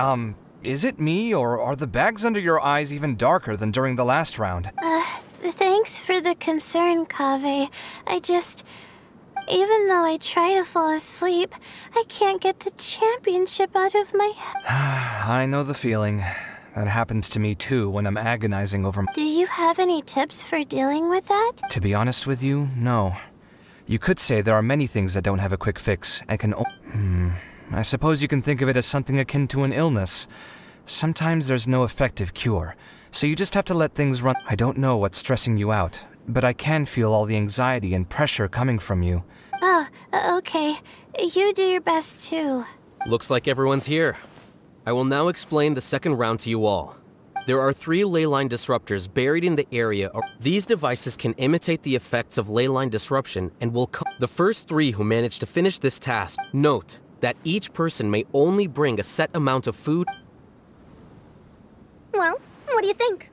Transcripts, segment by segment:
Um, is it me, or are the bags under your eyes even darker than during the last round? Uh, thanks for the concern, Kaveh. I just... Even though I try to fall asleep, I can't get the championship out of my head. I know the feeling. That happens to me too when I'm agonizing over. Do you have any tips for dealing with that? To be honest with you, no. You could say there are many things that don't have a quick fix and can. Hmm. I suppose you can think of it as something akin to an illness. Sometimes there's no effective cure, so you just have to let things run. I don't know what's stressing you out, but I can feel all the anxiety and pressure coming from you. Oh, uh, okay. You do your best too. Looks like everyone's here. I will now explain the second round to you all. There are three leyline disruptors buried in the area. These devices can imitate the effects of leyline disruption and will The first three who manage to finish this task, note that each person may only bring a set amount of food. Well, what do you think?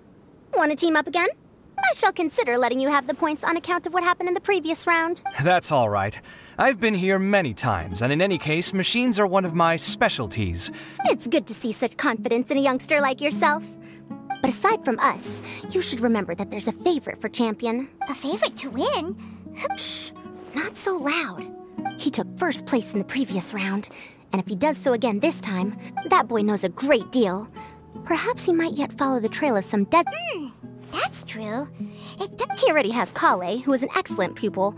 Want to team up again? I shall consider letting you have the points on account of what happened in the previous round. That's all right. I've been here many times, and in any case, machines are one of my specialties. It's good to see such confidence in a youngster like yourself. But aside from us, you should remember that there's a favorite for Champion. A favorite to win? Shh! Not so loud. He took first place in the previous round, and if he does so again this time, that boy knows a great deal. Perhaps he might yet follow the trail of some dead. Hmm, that's true. he already has Collei, who is an excellent pupil.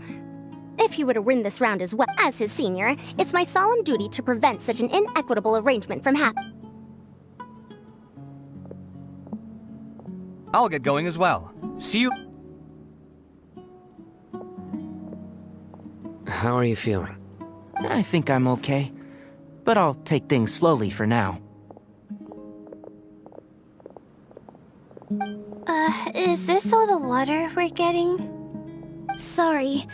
If he were to win this round as well as his senior, it's my solemn duty to prevent such an inequitable arrangement from happening. I'll get going as well. See you. How are you feeling? I think I'm okay, but I'll take things slowly for now. Uh, is this all the water we're getting? Sorry.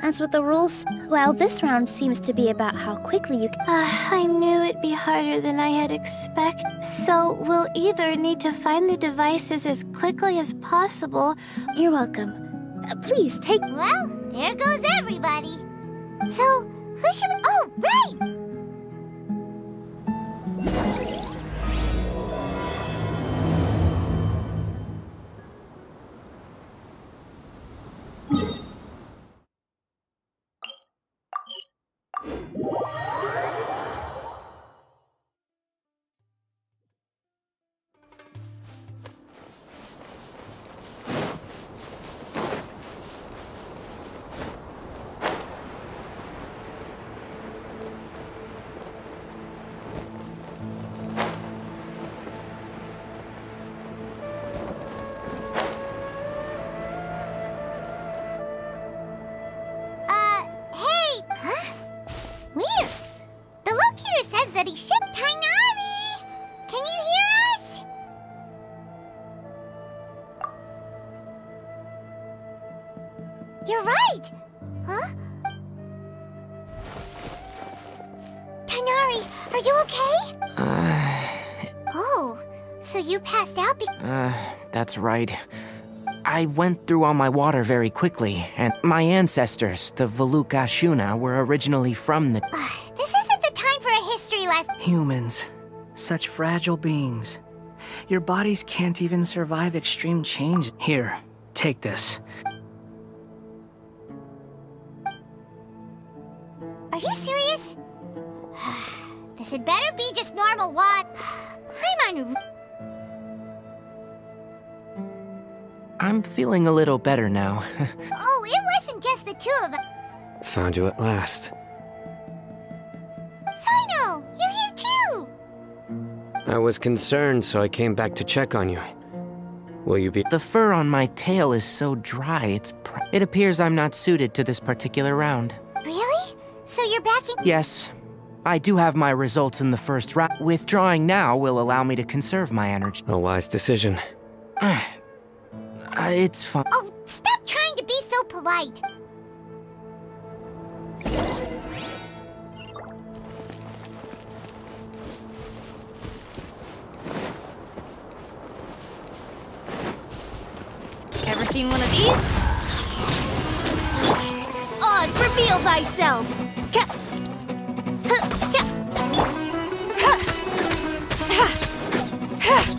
As with the rules, well, this round seems to be about how quickly you uh, I knew it'd be harder than I had expected. So we'll either need to find the devices as quickly as possible. You're welcome. Uh, please take... Well, there goes everybody. So, who should we... Oh, right! You passed out be- Uh, that's right. I went through all my water very quickly, and my ancestors, the Valuka Shuna, were originally from the- This isn't the time for a history lesson. Humans. Such fragile beings. Your bodies can't even survive extreme change. Here, take this. Are you serious? this had better be just normal water. I'm on... I'm feeling a little better now. oh, it wasn't just the two of us. Found you at last. Cyno, you're here too! I was concerned, so I came back to check on you. Will you be- The fur on my tail is so dry, it's It appears I'm not suited to this particular round. Really? So you're back in- Yes. I do have my results in the first round. Withdrawing now will allow me to conserve my energy. A wise decision. uh, it's fine. Oh, stop trying to be so polite. Ever seen one of these? Oz, reveal thyself! feeling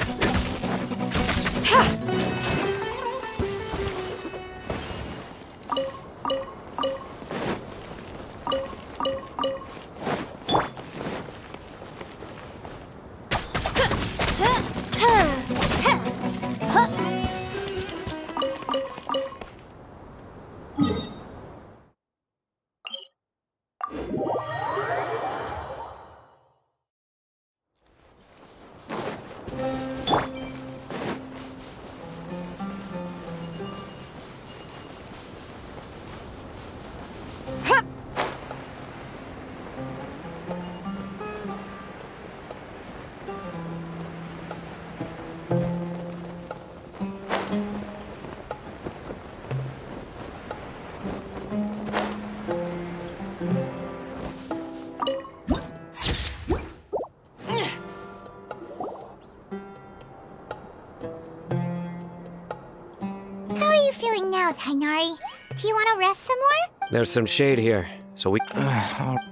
Do you want to rest some more? There's some shade here, so we.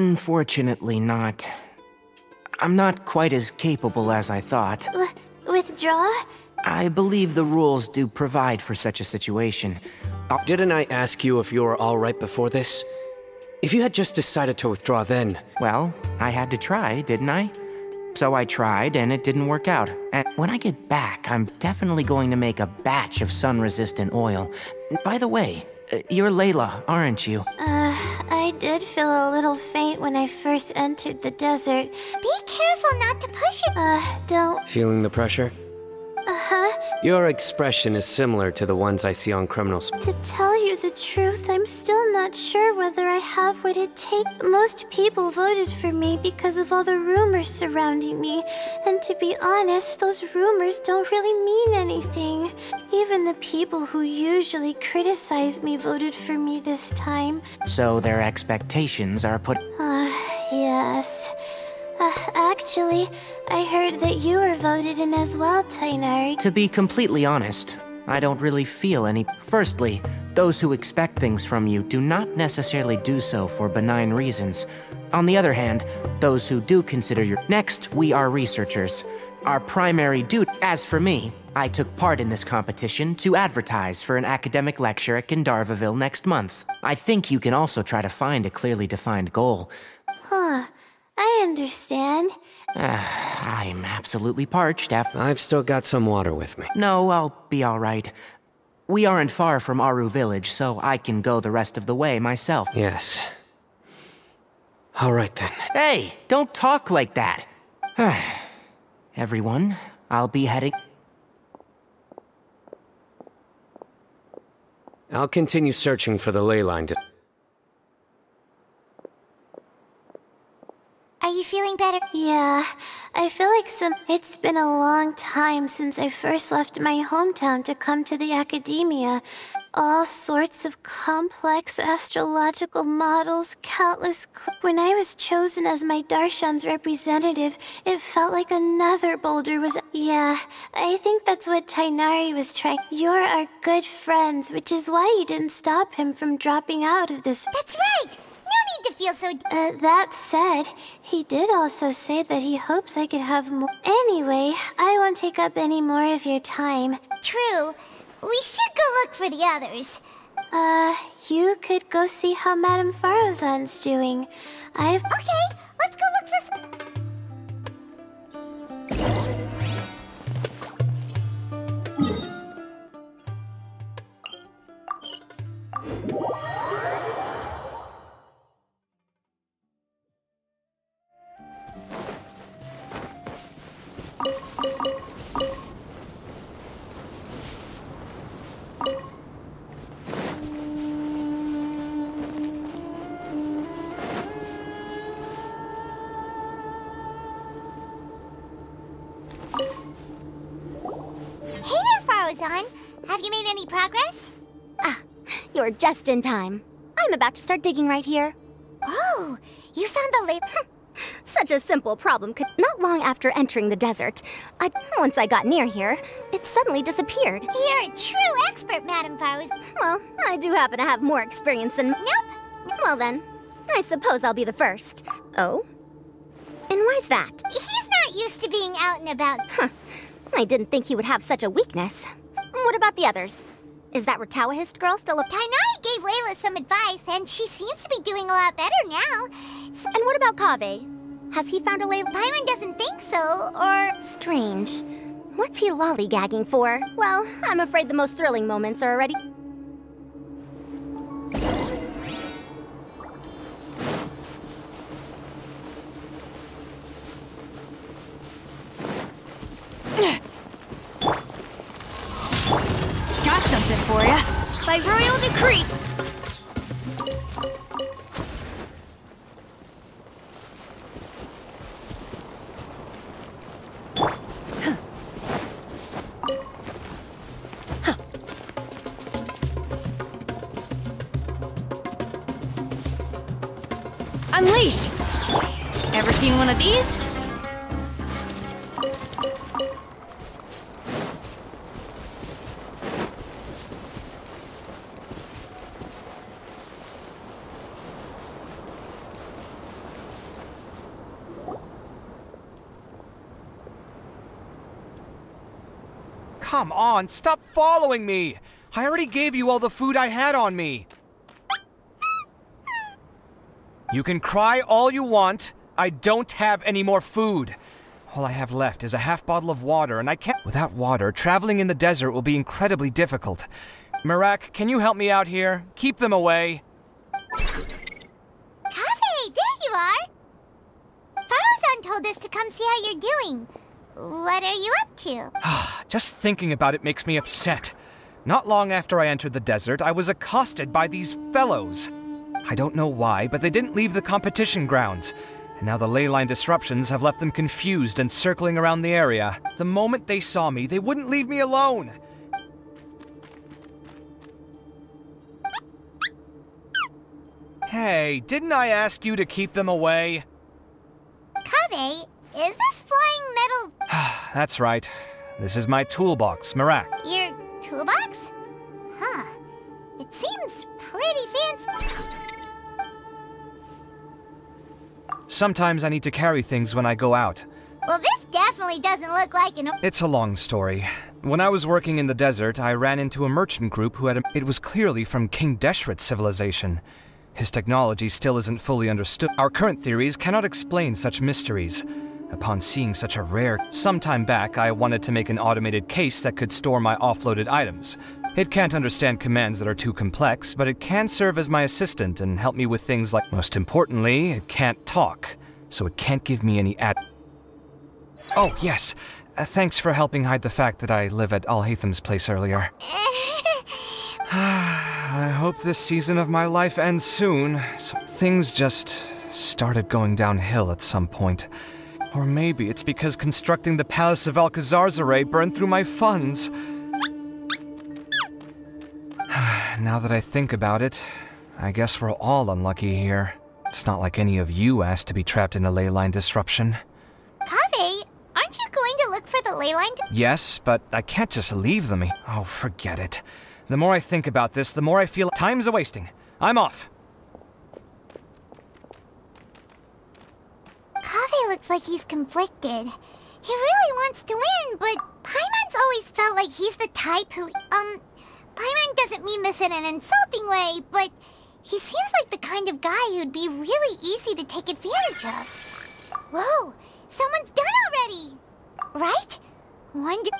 Unfortunately, not. I'm not quite as capable as I thought. w- withdraw? I believe the rules do provide for such a situation. Didn't I ask you if you were alright before this? If you had just decided to withdraw then, Well, I had to try, didn't I? So I tried, and it didn't work out. And when I get back, I'm definitely going to make a batch of sun-resistant oil. By the way, uh, you're Layla, aren't you? Uh, I did feel a little faint when I first entered the desert. be careful not to push it. Uh, don't. feeling the pressure? Uh huh. Your expression is similar to the ones I see on criminals. To tell you the truth, I'm still not sure whether I have what it takes. Most people voted for me because of all the rumors surrounding me. And to be honest, those rumors don't really mean anything. Even the people who usually criticize me voted for me this time. So their expectations are put. Uh, yes. Uh, actually, I heard that you were voted in as well, Tighnari. To be completely honest, I don't really feel any. Firstly, those who expect things from you do not necessarily do so for benign reasons. On the other hand, those who do consider your. Next, we are researchers. Our primary duty. As for me, I took part in this competition to advertise for an academic lecture at Gandharvaville next month. I think you can also try to find a clearly defined goal. Huh. I understand. I'm absolutely parched after. I've still got some water with me. No, I'll be alright. We aren't far from Aaru village, so I can go the rest of the way myself. Yes. Alright then. Hey, don't talk like that. Everyone, I'll be heading. I'll continue searching for the ley line to. Are you feeling better? Yeah, I feel like some. It's been a long time since I first left my hometown to come to the academia. All sorts of complex astrological models, countless. When I was chosen as my Darshan's representative, it felt like another boulder was. Yeah, I think that's what Tighnari was trying. You're our good friends, which is why you didn't stop him from dropping out of this. That's right. No need to feel so. Uh, that said, he did also say that he hopes I could have more. Anyway, I won't take up any more of your time. True. We should go look for the others. Uh, you could go see how Madame Faruzan's doing. I've. Okay, you're just in time. I'm about to start digging right here. Oh, you found the lip. Such a simple problem could not long after entering the desert. I once I got near here, it suddenly disappeared. You're a true expert, Madam Faruzan. Well, I do happen to have more experience than Nope. Well then, I suppose I'll be the first. Oh? And why's that? He's not used to being out and about. Huh. I didn't think he would have such a weakness. What about the others? Is that Rtawahist girl still a... Tighnari gave Layla some advice, and she seems to be doing a lot better now. S- And what about Kaveh? Has he found a lay... Paimon doesn't think so, or... Strange. What's he lollygagging for? Well, I'm afraid the most thrilling moments are already... Come on, stop following me! I already gave you all the food I had on me. You can cry all you want. I don't have any more food. All I have left is a half bottle of water, and I can't. Without water, traveling in the desert will be incredibly difficult. Mehrak, can you help me out here? Keep them away. Kaveh, there you are! Faruzan told us to come see how you're doing. What are you up to? Just thinking about it makes me upset. Not long after I entered the desert, I was accosted by these fellows. I don't know why, but they didn't leave the competition grounds. And now the ley line disruptions have left them confused and circling around the area. The moment they saw me, they wouldn't leave me alone. Hey, didn't I ask you to keep them away? Kaveh, is this flying metal That's right. This is my toolbox, Mehrak. your toolbox? Huh. It seems pretty fancy. Sometimes I need to carry things when I go out. Well, this definitely doesn't look like an. It's a long story. When I was working in the desert, I ran into a merchant group who had a. It was clearly from King Deshret's civilization. His technology still isn't fully understood. Our current theories cannot explain such mysteries. Upon seeing such a rare. Some time back, I wanted to make an automated case that could store my offloaded items. It can't understand commands that are too complex, but it can serve as my assistant and help me with things like. Most importantly, it can't talk, so it can't give me any ad. Oh, yes. Uh, thanks for helping hide the fact that I live at Alhaitham's place earlier. I hope this season of my life ends soon. So things just started going downhill at some point. Or maybe it's because constructing the Palace of Alcazarzaray burned through my funds. now that I think about it, I guess we're all unlucky here. It's not like any of you asked to be trapped in a ley line disruption. Kaveh, aren't you going to look for the ley line? Yes, but I can't just leave them. Oh, forget it. The more I think about this, the more I feel time's a wasting. I'm off. Kaveh looks like he's conflicted. He really wants to win, but Paimon's always felt like he's the type who, um, Paimon doesn't mean this in an insulting way, but he seems like the kind of guy who'd be really easy to take advantage of. Whoa, someone's done already! Right? Wonder.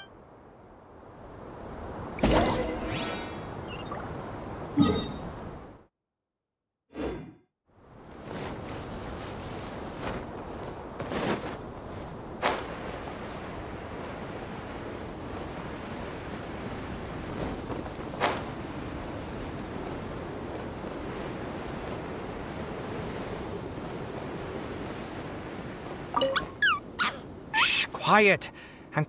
Shh, quiet. C-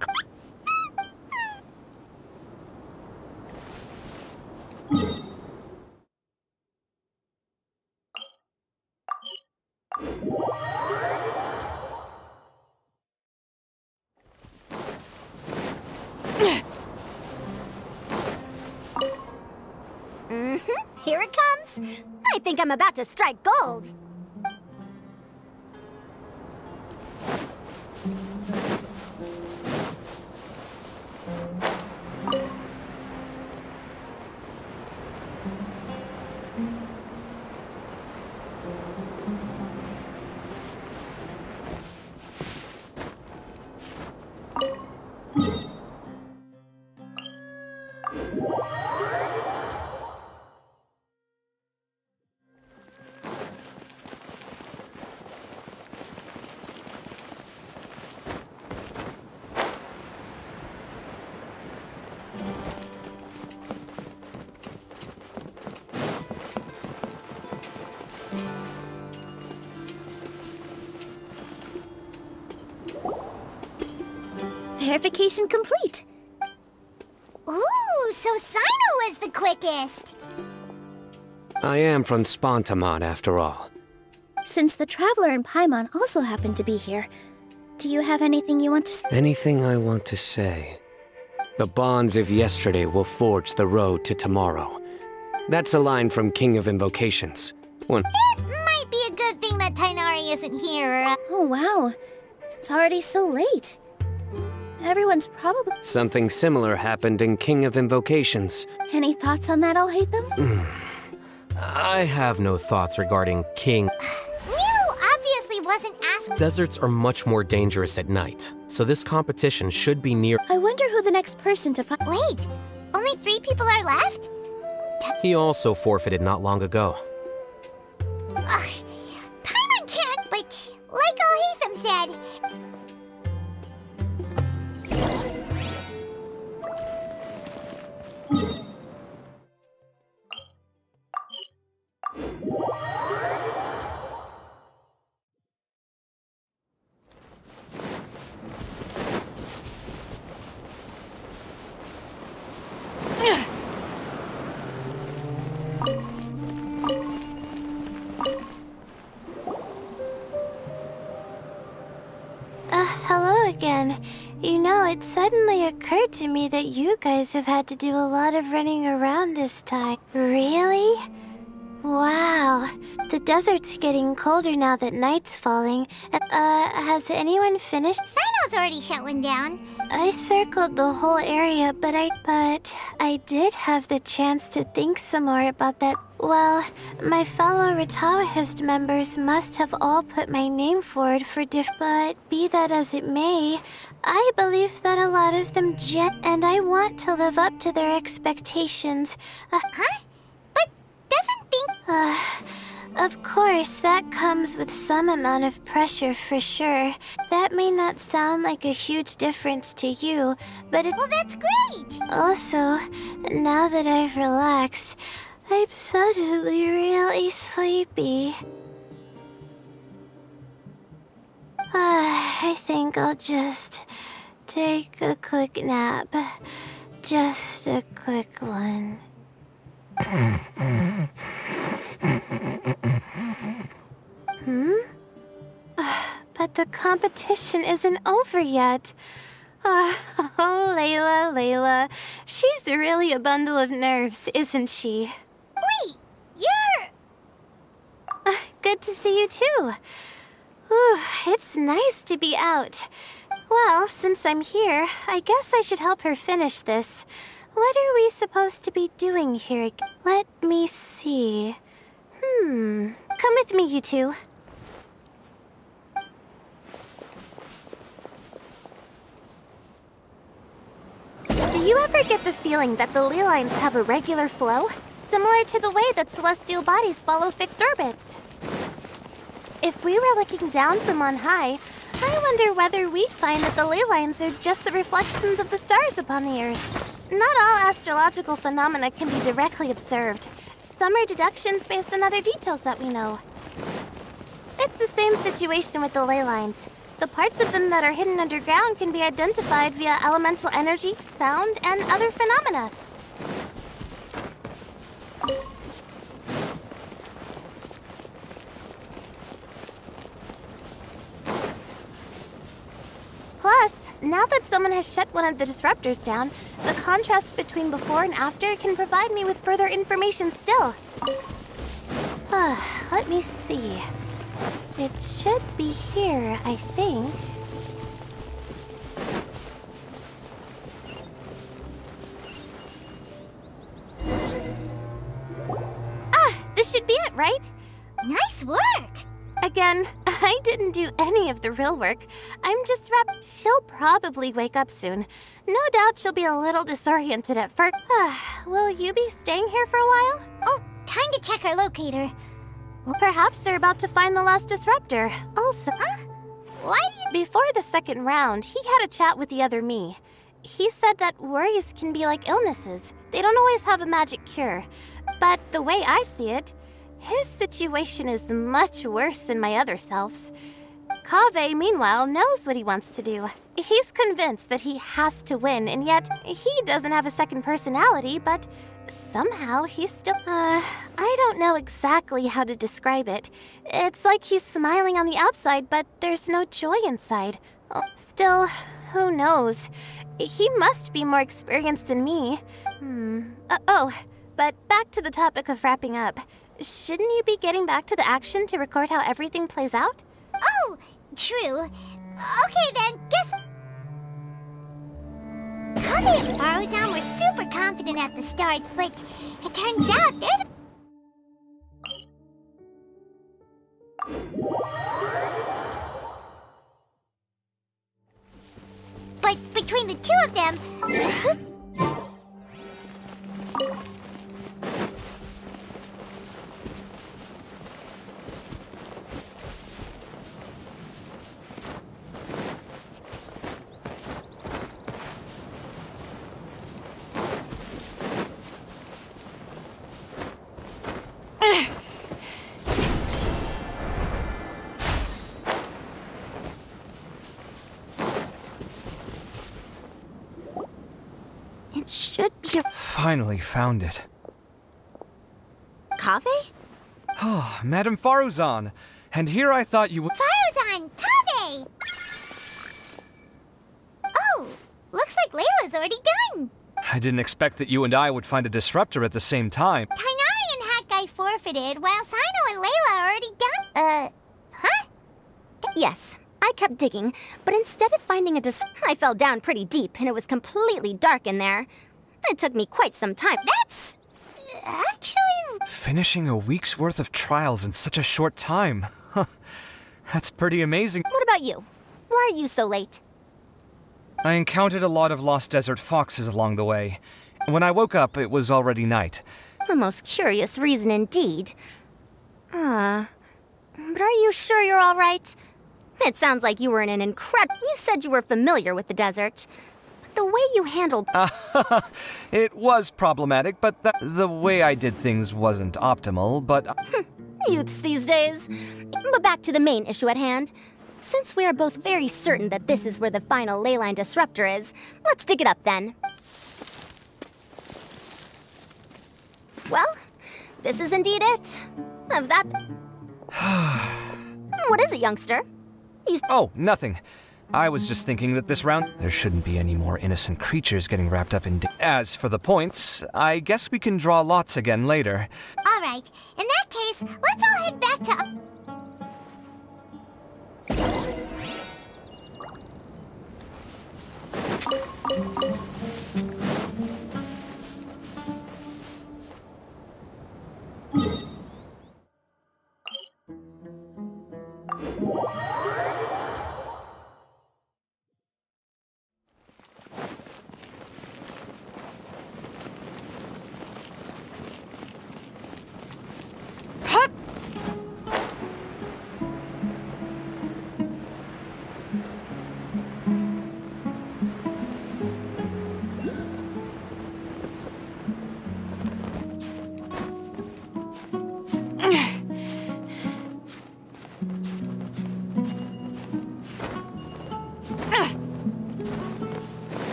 Mm-hmm. Here it comes. I think I'm about to strike gold. Verification complete. Ooh, so Cyno was the quickest! I am from Spontamon, after all. Since the Traveler and Paimon also happen to be here, do you have anything you want to say? Anything I want to say. The bonds of yesterday will forge the road to tomorrow. That's a line from King of Invocations. One. It might be a good thing that Tighnari isn't here. Oh, wow. It's already so late. Everyone's probably... Something similar happened in King of Invocations. Any thoughts on that, Alhaitham? I have no thoughts regarding King. Miru obviously wasn't asked. Deserts are much more dangerous at night, so this competition should be near. I wonder who the next person to find... Wait, only three people are left? He also forfeited not long ago. That you guys have had to do a lot of running around this time. Really? Wow. The desert's getting colder now that night's falling. Uh, has anyone finished? Cyno's already shut one down. I circled the whole area, but I but I did have the chance to think some more about that. Well, my fellow Rtawahist members must have all put my name forward for diff but be that as it may, I believe that a lot of them gen and I want to live up to their expectations. Uh, Huh? But doesn't think. uh, of course, that comes with some amount of pressure for sure. That may not sound like a huge difference to you, but it Well, that's great. also, now that I've relaxed, I'm suddenly really sleepy. Ah, I think I'll just take a quick nap. Just a quick one. Hmm? Ah, But the competition isn't over yet. Ah, oh, Layla, Layla. She's really a bundle of nerves, isn't she? Wait, you're. Ah, Good to see you too. Ooh, it's nice to be out. Well, since I'm here, I guess I should help her finish this. What are we supposed to be doing here? Let me see. Hmm. Come with me, you two. Do you ever get the feeling that the ley lines have a regular flow? Similar to the way that celestial bodies follow fixed orbits. If we were looking down from on high, I wonder whether we'd find that the ley lines are just the reflections of the stars upon the Earth. Not all astrological phenomena can be directly observed. Some are deductions based on other details that we know. It's the same situation with the ley lines. The parts of them that are hidden underground can be identified via elemental energy, sound, and other phenomena. Plus, now that someone has shut one of the disruptors down, the contrast between before and after can provide me with further information still. Ah, Let me see. It should be here, I think. Ah, this should be it, right? Nice work. Again, I didn't do any of the real work. I'm just wrapped. She'll probably wake up soon. No doubt she'll be a little disoriented at first. Will you be staying here for a while? Oh, time to check our locator. Well, perhaps they're about to find the last disruptor. Also, Huh? Why do you. before the second round, he had a chat with the other me. He said that worries can be like illnesses. They don't always have a magic cure. But the way I see it, his situation is much worse than my other selves. Kaveh, meanwhile, knows what he wants to do. He's convinced that he has to win, and yet he doesn't have a second personality, but somehow he's still. Uh, I don't know exactly how to describe it. It's like he's smiling on the outside, but there's no joy inside. Still, who knows? He must be more experienced than me. Hmm. Uh, oh, but back to the topic of wrapping up. Shouldn't you be getting back to the action to record how everything plays out? Oh, true. Okay then, guess... Kaveh and Faruzan were super confident at the start, but it turns out they're the... But between the two of them, Finally found it. Kaveh? Oh, Madame Faruzan. And here I thought you would. Faruzan, Kaveh! Oh, looks like Layla's already done. I didn't expect that you and I would find a disruptor at the same time. Tighnari and Hakai forfeited, while Cyno and Layla are already done. Uh, huh? Yes, I kept digging, but instead of finding a dis- I fell down pretty deep and it was completely dark in there. It took me quite some time. That's actually Finishing a week's worth of trials in such a short time. Huh. That's pretty amazing. What about you? Why are you so late? I encountered a lot of lost desert foxes along the way. When I woke up, it was already night. A most curious reason indeed. Ah. but are you sure you're all right? It sounds like you were in an incredible. You said you were familiar with the desert. The way you handled. it was problematic, but the, the way I did things wasn't optimal, but. Hmm, youths these days. But back to the main issue at hand. Since we are both very certain that this is where the final leyline disruptor is, let's dig it up then. Well, this is indeed it. Of that. Hmm, what is it, youngster? You Oh, nothing. I was just thinking that this round. There shouldn't be any more innocent creatures getting wrapped up in. As for the points, I guess we can draw lots again later. all right. In that case, let's all head back to. Looks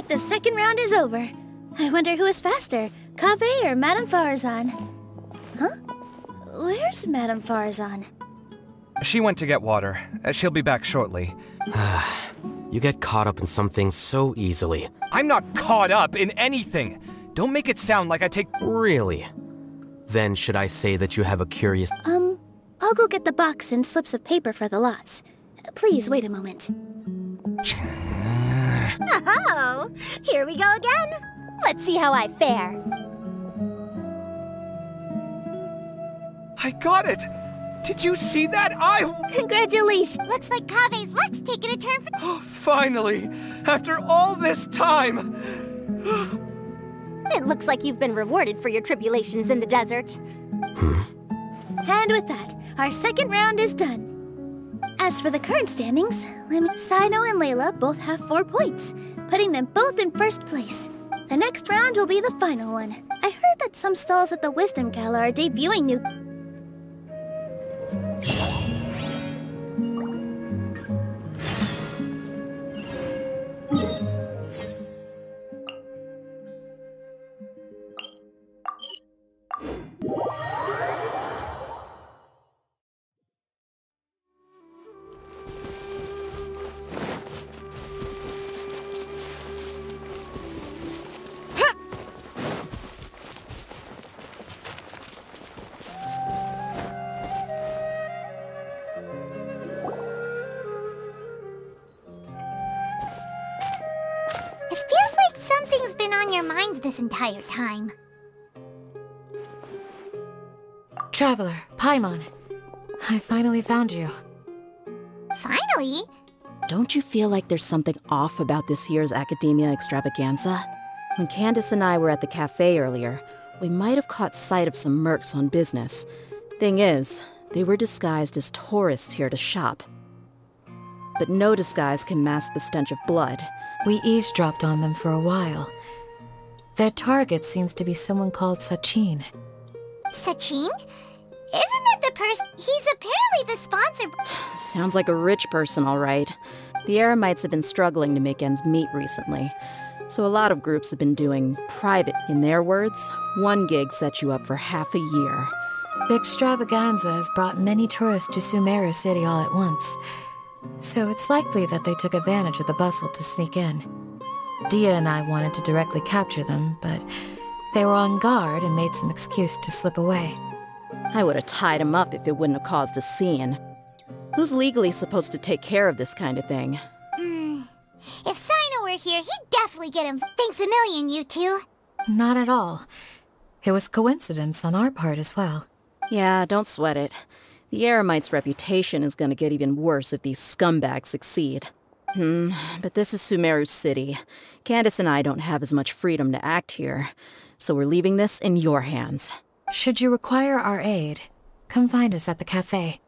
like the second round is over. I wonder who is faster, Kaveh or Madame Faruzan? Huh? Where's Madame Faruzan? She went to get water. Uh, She'll be back shortly. You get caught up in something so easily. I'm not caught up in anything. Don't make it sound like I take. Really? Then should I say that you have a curious. Um, I'll go get the box and slips of paper for the lots. Please wait a moment. Oh, here we go again. Let's see how I fare. I got it! Did you see that? I. Congratulations! Looks like Kaveh's luck's taking a turn for. Oh, finally! After all this time! It looks like you've been rewarded for your tribulations in the desert. Hmm? And with that, our second round is done. As for the current standings, Cyno and Layla both have four points, putting them both in first place. The next round will be the final one. I heard that some stalls at the Wisdom Gala are debuting new. This entire time. Traveler, Paimon. I finally found you. Finally? Don't you feel like there's something off about this year's Academia extravaganza? When Candace and I were at the cafe earlier, we might have caught sight of some mercs on business. Thing is, they were disguised as tourists here to shop. But no disguise can mask the stench of blood. We eavesdropped on them for a while. Their target seems to be someone called Sachin. Sachin? Isn't that the person? He's apparently the sponsor. Sounds like a rich person, all right. The Eremites have been struggling to make ends meet recently. So a lot of groups have been doing private. In their words, one gig sets you up for half a year. The extravaganza has brought many tourists to Sumeru City all at once. So it's likely that they took advantage of the bustle to sneak in. Dehya and I wanted to directly capture them, but they were on guard and made some excuse to slip away. I would have tied him up if it wouldn't have caused a scene. Who's legally supposed to take care of this kind of thing? Hmm. If Cyno were here, he'd definitely get him. Thanks a million, you two. Not at all. It was coincidence on our part as well. Yeah, don't sweat it. The Eremite's reputation is gonna get even worse if these scumbags succeed. Hmm, but this is Sumeru City. Candace and I don't have as much freedom to act here, so we're leaving this in your hands. Should you require our aid, come find us at the cafe.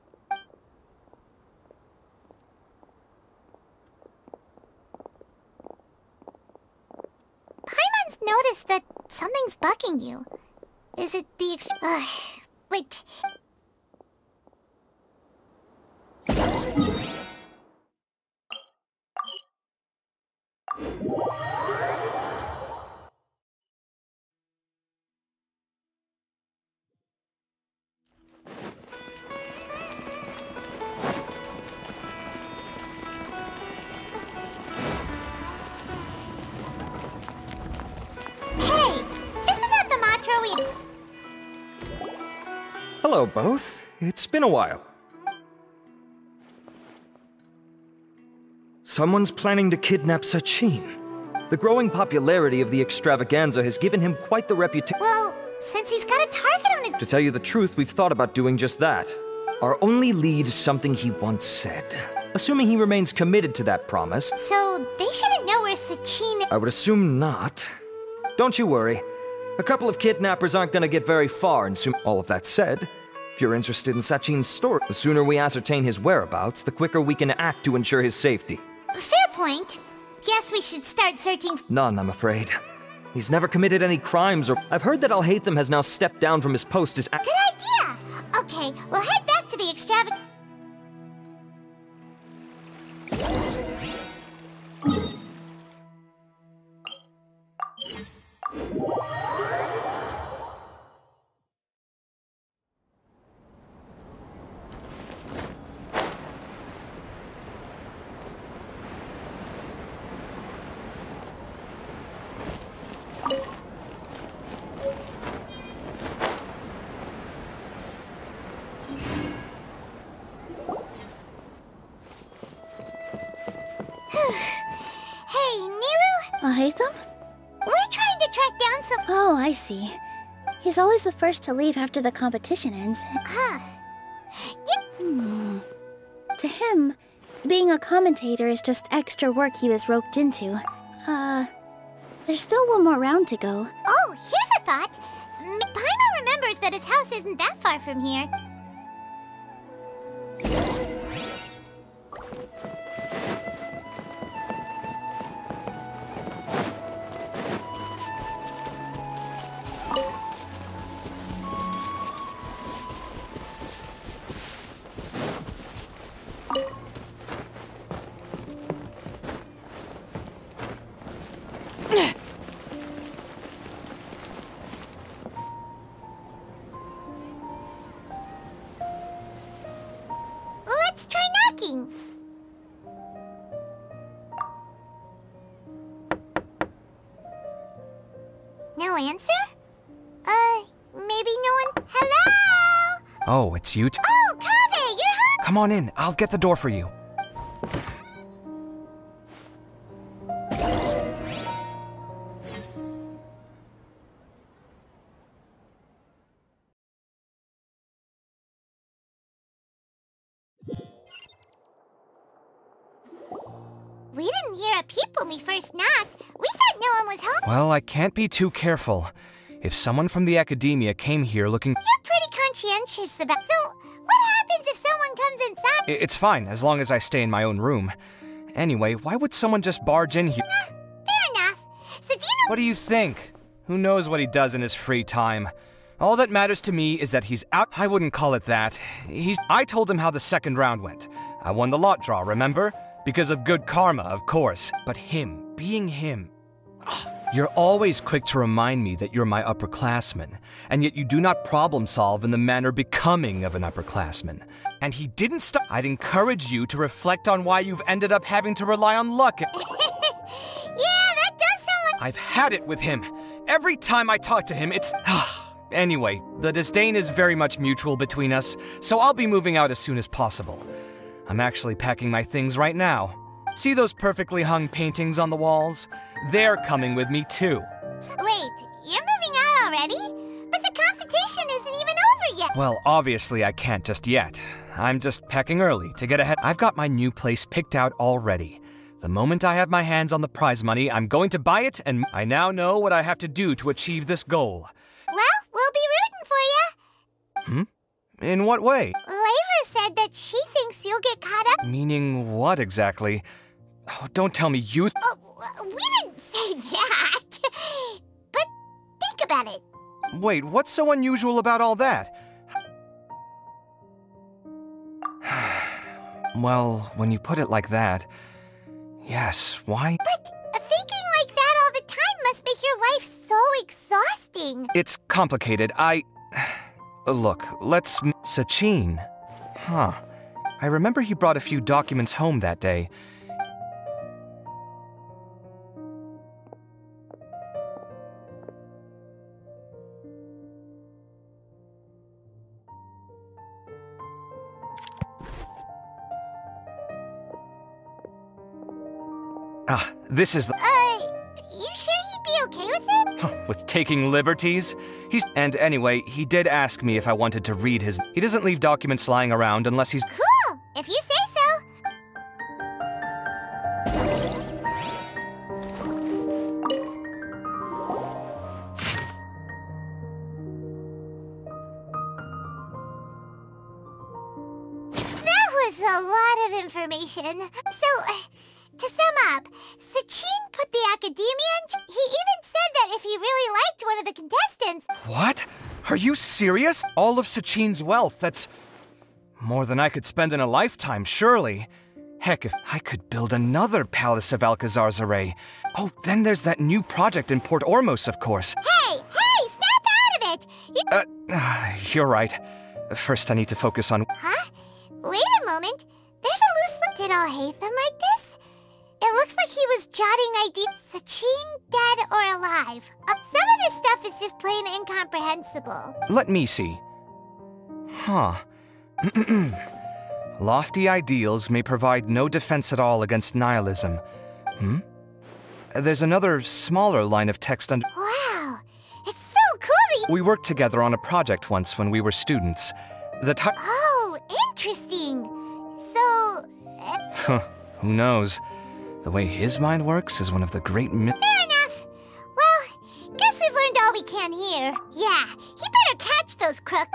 Paimon's noticed that something's bugging you. Is it the ex- uh, wait. Hey, isn't that the mantra we... Hello, both. It's been a while. Someone's planning to kidnap Sachin. The growing popularity of the extravaganza has given him quite the reputation. Well, since he's got a target on his... To tell you the truth, we've thought about doing just that. Our only lead is something he once said. Assuming he remains committed to that promise, So, they shouldn't know where Sachin... Is- I would assume not. Don't you worry. A couple of kidnappers aren't gonna get very far in Sum- All of that said, if you're interested in Sachin's story, the sooner we ascertain his whereabouts, the quicker we can act to ensure his safety. Fair point. Guess we should start searching... None, I'm afraid. He's never committed any crimes or. I've heard that Alhaitham has now stepped down from his post as. Good idea! Okay, we'll head back to the extravag... He's always the first to leave after the competition ends. Huh. Hmm. To him, being a commentator is just extra work he was roped into. Uh, there's still one more round to go. Oh, here's a thought. Paimon remembers that his house isn't that far from here. Let's try knocking. No answer? Uh, maybe no one. Hello? Oh, it's you. T- Oh, Kaveh, you're home. Come on in. I'll get the door for you. I can't be too careful. If someone from the academia came here looking. You're pretty conscientious about. So, what happens if someone comes inside? I- It's fine, as long as I stay in my own room. Anyway, why would someone just barge in here? Fair enough. So, do you know? What do you think? Who knows what he does in his free time? All that matters to me is that he's out. I wouldn't call it that. He's. I told him how the second round went. I won the lot draw, remember? Because of good karma, of course. But him, being him. Ah, You're always quick to remind me that you're my upperclassman, and yet you do not problem solve in the manner becoming of an upperclassman. And he didn't stop. I'd encourage you to reflect on why you've ended up having to rely on luck. yeah, that does sound like. I've had it with him. Every time I talk to him, it's. Ah, anyway, the disdain is very much mutual between us, so I'll be moving out as soon as possible. I'm actually packing my things right now. See those perfectly hung paintings on the walls? They're coming with me too. Wait, you're moving out already? But the competition isn't even over yet. Well, obviously I can't just yet. I'm just packing early to get ahead. I've got my new place picked out already. The moment I have my hands on the prize money, I'm going to buy it, and I now know what I have to do to achieve this goal. Well, we'll be rooting for you. Hmm? In what way? Layla said that she thinks you'll get caught up. Meaning what exactly? Oh, don't tell me you. Th- Oh, we didn't say that. but think about it. Wait, what's so unusual about all that? well, when you put it like that, yes, why? But thinking like that all the time must make your life so exhausting. It's complicated. I. Look, let's. m- Sachin. Huh. I remember he brought a few documents home that day. This is the. Uh, you sure he'd be okay with it? With taking liberties? He's. And anyway, he did ask me if I wanted to read his. He doesn't leave documents lying around unless he's. Cool, serious? All of Sachin's wealth, that's. more than I could spend in a lifetime, surely. Heck, if I could build another Palace of Alcazarzaray. Oh, then there's that new project in Port Ormos, of course. hey, hey, snap out of it! You, Uh, you're right. First, I need to focus on. huh? Wait a moment. There's a loose. Did Alhaitham write this? It looks like he was jotting ideas. Sachin dead or alive? Uh, some of this stuff is just plain incomprehensible. Let me see. Huh. Lofty ideals may provide no defense at all against nihilism. Hmm? There's another smaller line of text under. Wow, it's so cool. We worked together on a project once when we were students. The ti- Oh, interesting. So, uh, Who knows? The way his mind works is one of the great myths. fair enough. Well, guess we've learned all we can here. Yeah, he better catch those crooks.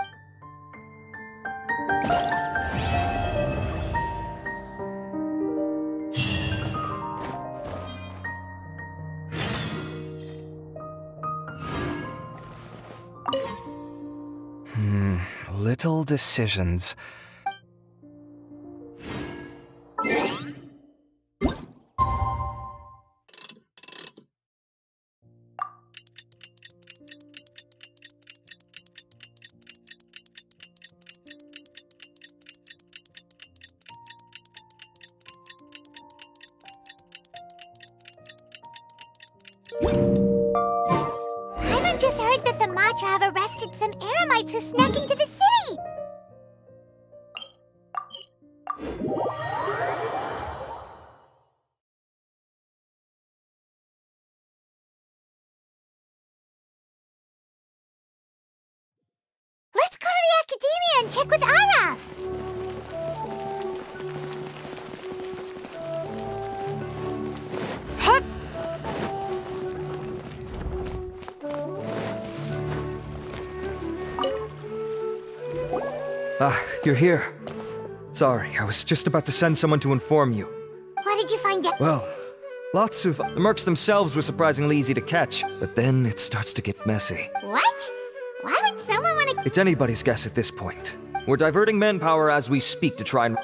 Hmm, little decisions. Some Eremites who snuck into the you're here. Sorry, I was just about to send someone to inform you. What did you find out? Well, lots of... The mercs themselves were surprisingly easy to catch, but then it starts to get messy. What? Why would someone want to... It's anybody's guess at this point. We're diverting manpower as we speak to try and...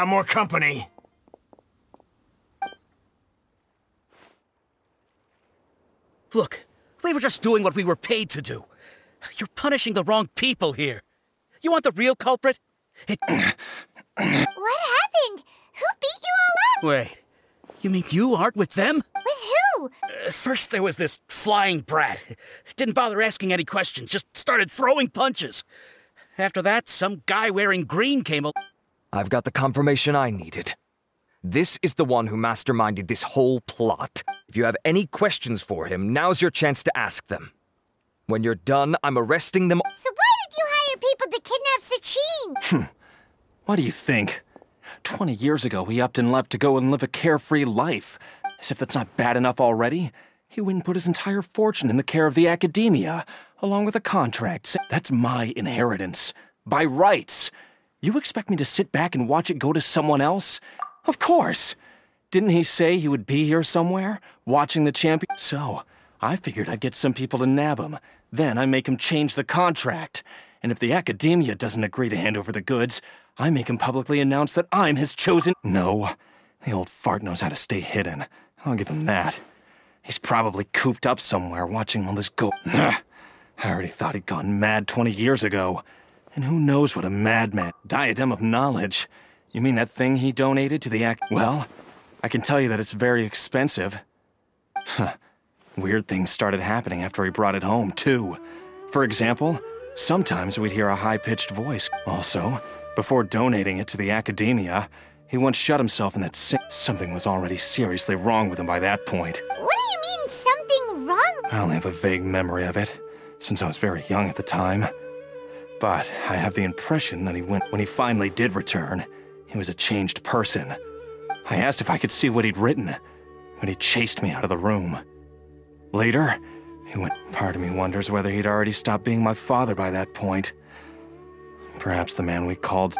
got more company. Look, we were just doing what we were paid to do. You're punishing the wrong people here. You want the real culprit? It... What happened? Who beat you all up? Wait, you mean you aren't with them? With who? Uh, first there was this flying brat. Didn't bother asking any questions, just started throwing punches. After that, some guy wearing green came al- I've got the confirmation I needed. This is the one who masterminded this whole plot. If you have any questions for him, now's your chance to ask them. When you're done, I'm arresting them. So why did you hire people to kidnap Sachin? Hmm. What do you think? Twenty years ago, he upped and left to go and live a carefree life. As if that's not bad enough already, he went and put his entire fortune in the care of the academia, along with a contract. That's my inheritance. By rights. You expect me to sit back and watch it go to someone else? Of course. Didn't he say he would be here somewhere, watching the champion? So, I figured I'd get some people to nab him. Then I make him change the contract. And if the academia doesn't agree to hand over the goods, I make him publicly announce that I'm his chosen. No. The old fart knows how to stay hidden. I'll give him that. He's probably cooped up somewhere watching all this go. I already thought he'd gone mad 20 years ago. And who knows what a madman. Diadem of knowledge. You mean that thing he donated to the act... Well, I can tell you that it's very expensive. Huh. Weird things started happening after he brought it home, too. For example, sometimes we'd hear a high pitched voice. Also, before donating it to the academia, he once shut himself in that Something was already seriously wrong with him by that point. What do you mean something wrong? I only have a vague memory of it, since I was very young at the time. But I have the impression that he went when he finally did return, he was a changed person. I asked if I could see what he'd written, but he chased me out of the room. Later, he went. Part of me wonders whether he'd already stopped being my father by that point. Perhaps the man we called.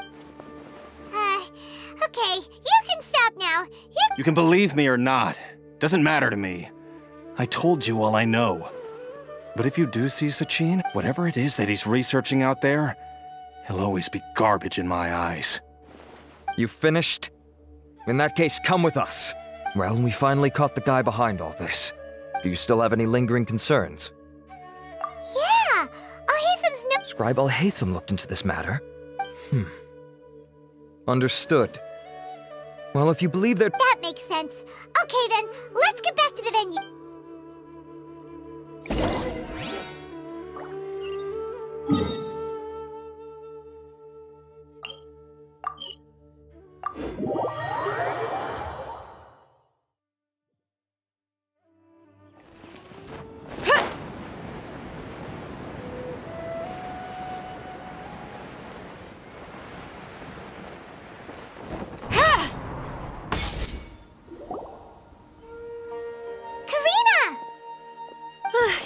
Uh, okay, you can stop now. You You can believe me or not. Doesn't matter to me. I told you all I know. But if you do see Sachin, whatever it is that he's researching out there, he'll always be garbage in my eyes. You finished? In that case, come with us. Well, we finally caught the guy behind all this. Do you still have any lingering concerns? Yeah! Alhaitham's no- Scribe Al-Haytham looked into this matter. Hmm. Understood. Well, if you believe that- That makes sense. Okay then, let's get back to the venue. Karina!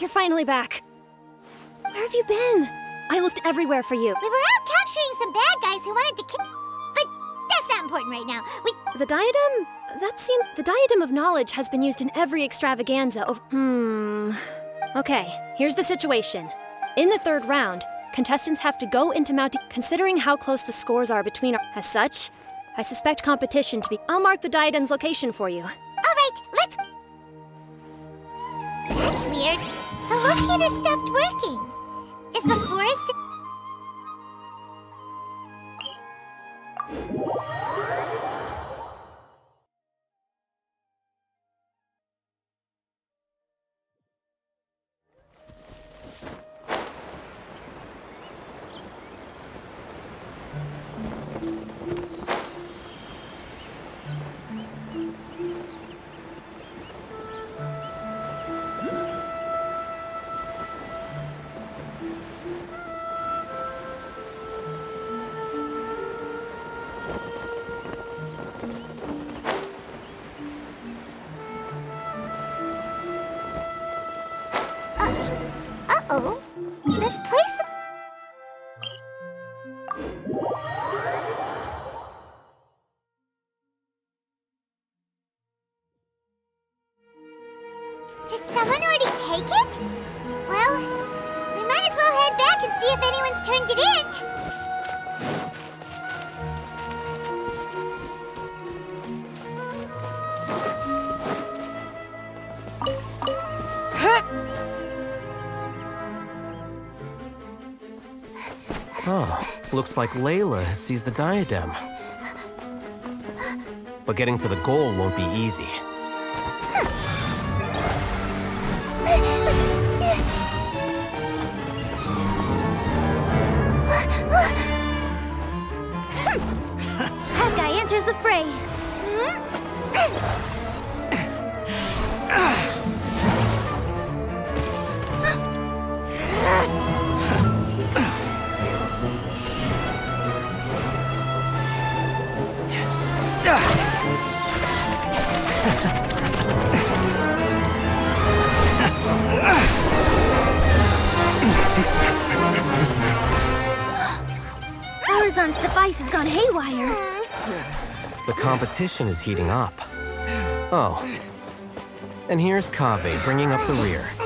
You're finally back. Where have you been? I looked everywhere for you. We were out capturing some bad guys who wanted to kill. But that's not important right now. We. The diadem? That seemed. The diadem of knowledge has been used in every extravaganza of. Hmm. Okay, here's the situation. In the third round, contestants have to go into Mount. Considering how close the scores are between. As such, I suspect competition to be. I'll mark the diadem's location for you. Alright, let's. That's weird. Locator stopped working. Is the forest. Looks like Layla has seized the diadem. But getting to the goal won't be easy. Competition is heating up. Oh. And here's Kaveh bringing up the rear.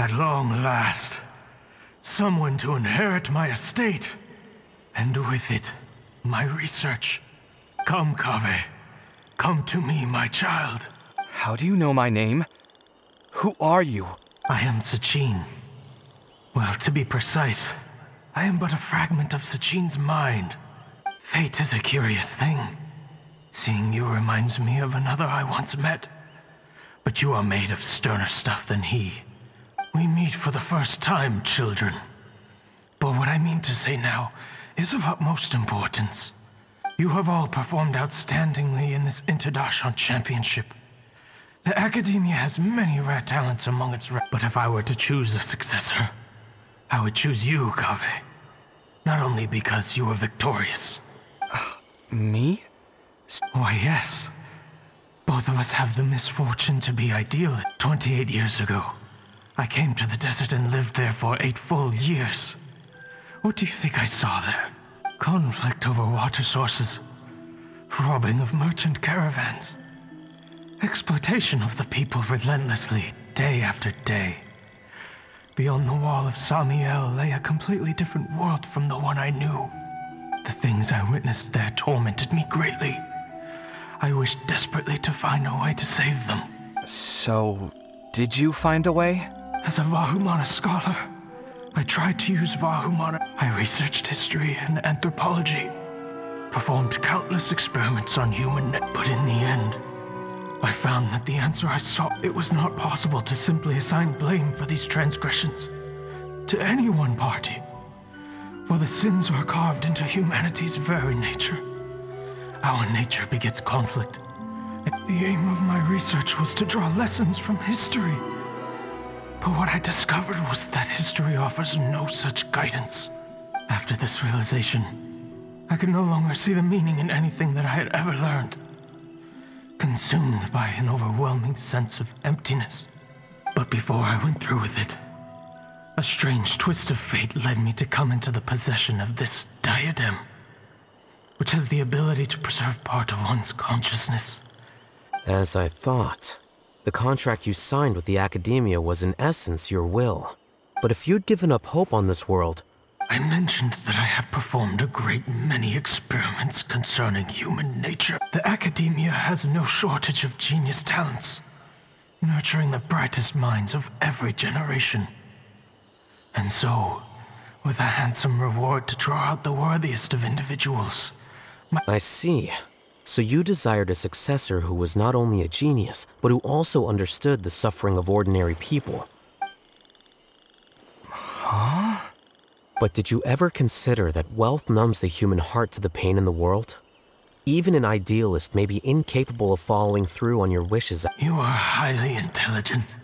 At long last, someone to inherit my estate, and with it, my research. Come, Kaveh. Come to me, my child. How do you know my name? Who are you? I am Sachin. Well, to be precise, I am but a fragment of Sachin's mind. Fate is a curious thing. Seeing you reminds me of another I once met. But you are made of sterner stuff than he. We meet for the first time, children. But what I mean to say now is of utmost importance. You have all performed outstandingly in this Interdarshan Championship. The Academia has many rare talents among its ranks. But if I were to choose a successor, I would choose you, Kaveh. Not only because you were victorious. Me? Why, yes. Both of us have the misfortune to be ideal. 28 years ago, I came to the desert and lived there for eight full years. What do you think I saw there? Conflict over water sources, robbing of merchant caravans, exploitation of the people relentlessly, day after day. Beyond the wall of Samiel lay a completely different world from the one I knew. The things I witnessed there tormented me greatly. I wished desperately to find a way to save them. So, did you find a way? As a Vahumana scholar, I tried to use Vahumana. I researched history and anthropology, performed countless experiments on human, but in the end, I found that the answer I sought, it was not possible to simply assign blame for these transgressions to any one party. For the sins are carved into humanity's very nature. Our nature begets conflict. The aim of my research was to draw lessons from history. But what I discovered was that history offers no such guidance. After this realization, I could no longer see the meaning in anything that I had ever learned. Consumed by an overwhelming sense of emptiness. But before I went through with it, a strange twist of fate led me to come into the possession of this diadem, which has the ability to preserve part of one's consciousness. As I thought. The contract you signed with the Academia was in essence your will. But if you'd given up hope on this world... I mentioned that I had performed a great many experiments concerning human nature. The Academia has no shortage of genius talents, nurturing the brightest minds of every generation. And so, with a handsome reward to draw out the worthiest of individuals. I see. So you desired a successor who was not only a genius, but who also understood the suffering of ordinary people. Huh? But did you ever consider that wealth numbs the human heart to the pain in the world? Even an idealist may be incapable of following through on your wishes. You are highly intelligent.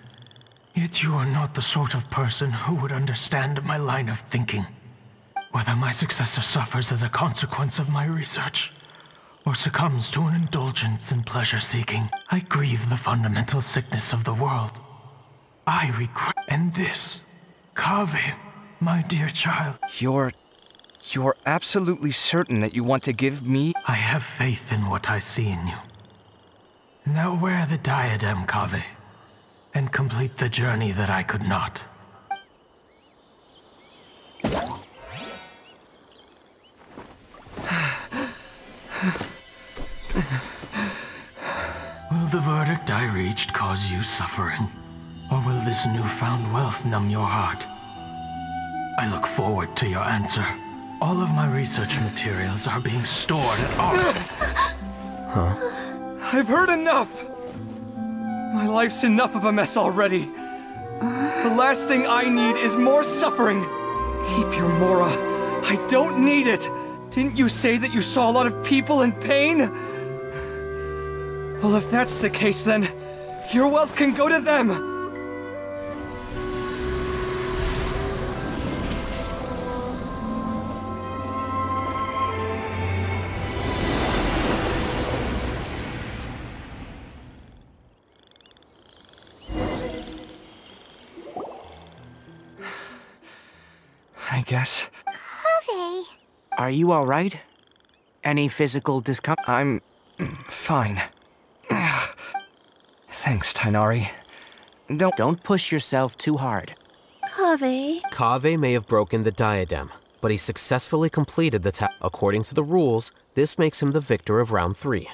Yet you are not the sort of person who would understand my line of thinking. Whether my successor suffers as a consequence of my research, or succumbs to an indulgence in pleasure seeking, I grieve the fundamental sickness of the world. I regret. And this, Kaveh, my dear child. You're. You're absolutely certain that you want to give me. I have faith in what I see in you. Now wear the diadem, Kaveh, and complete the journey that I could not. The verdict I reached cause you suffering? Or will this newfound wealth numb your heart? I look forward to your answer. All of my research materials are being stored at our... Huh? I've heard enough! My life's enough of a mess already. The last thing I need is more suffering. Keep your Mora. I don't need it. Didn't you say that you saw a lot of people in pain? Well, if that's the case, then your wealth can go to them. I guess. Kaveh. Are you alright? Any physical discomfort? I'm fine. Thanks, Tighnari. Don't don't push yourself too hard. Kaveh. Kaveh may have broken the diadem, but he successfully completed the task. According to the rules, this makes him the victor of round three.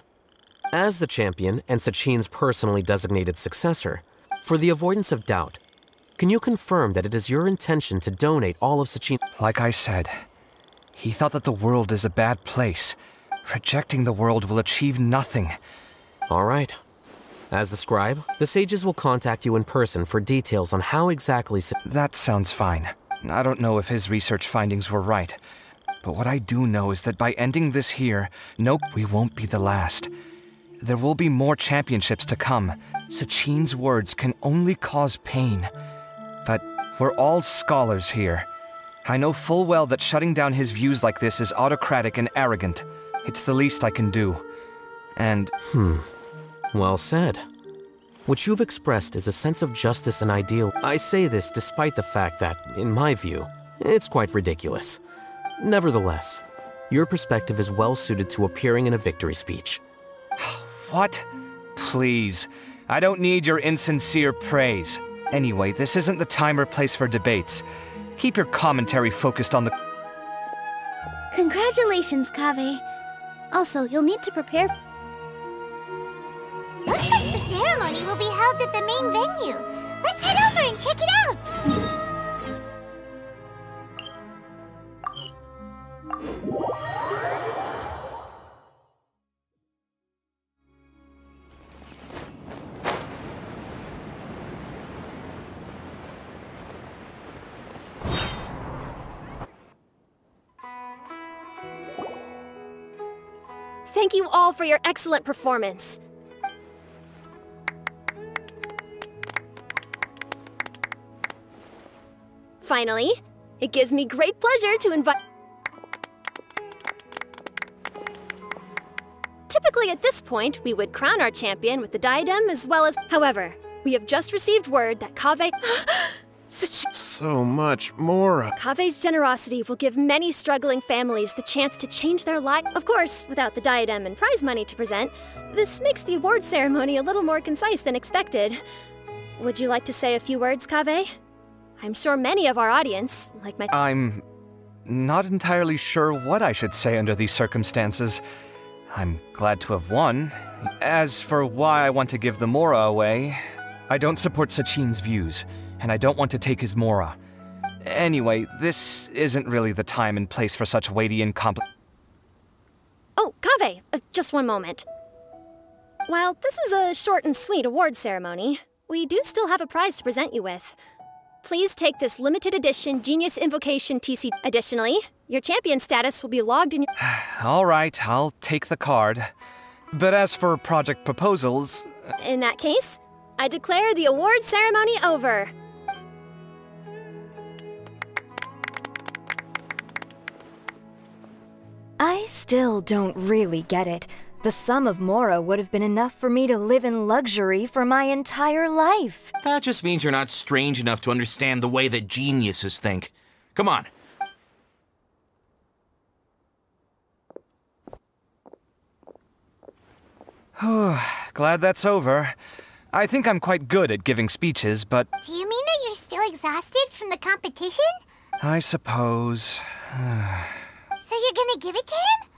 As the champion and Sachin's personally designated successor, for the avoidance of doubt, can you confirm that it is your intention to donate all of Sachin? Like I said, he thought that the world is a bad place. Rejecting the world will achieve nothing. All right. As the scribe, the sages will contact you in person for details on how exactly. That sounds fine. I don't know if his research findings were right. But what I do know is that by ending this here, nope, we won't be the last. There will be more championships to come. Sachin's words can only cause pain. But we're all scholars here. I know full well that shutting down his views like this is autocratic and arrogant. It's the least I can do. And. Hmm. Well said. What you've expressed is a sense of justice and ideal. I say this despite the fact that, in my view, it's quite ridiculous. Nevertheless, your perspective is well suited to appearing in a victory speech. What? Please. I don't need your insincere praise. Anyway, this isn't the time or place for debates. Keep your commentary focused on the. Congratulations, Kaveh. Also, you'll need to prepare. Looks like the ceremony will be held at the main venue. Let's head over and check it out. Thank you all for your excellent performance. Finally, it gives me great pleasure to invite. Typically, at this point, we would crown our champion with the diadem as well as. However, we have just received word that Kaveh... So much more. Kaveh's generosity will give many struggling families the chance to change their life. Of course, without the diadem and prize money to present, this makes the award ceremony a little more concise than expected. Would you like to say a few words, Kaveh? I'm sure many of our audience, like my. I'm not entirely sure what I should say under these circumstances. I'm glad to have won. As for why I want to give the Mora away, I don't support Sachin's views, and I don't want to take his Mora. Anyway, this isn't really the time and place for such weighty and complex. Oh, Kaveh, uh, just one moment. While this is a short and sweet award ceremony, we do still have a prize to present you with. Please take this limited edition Genius Invocation TC. Additionally, your champion status will be logged in your. All right, I'll take the card. But as for project proposals, uh, In that case, I declare the award ceremony over. I still don't really get it. The sum of Mora would have been enough for me to live in luxury for my entire life. That just means you're not strange enough to understand the way that geniuses think. Come on. glad that's over. I think I'm quite good at giving speeches, but Do you mean that you're still exhausted from the competition? I suppose. So you're gonna give it to him?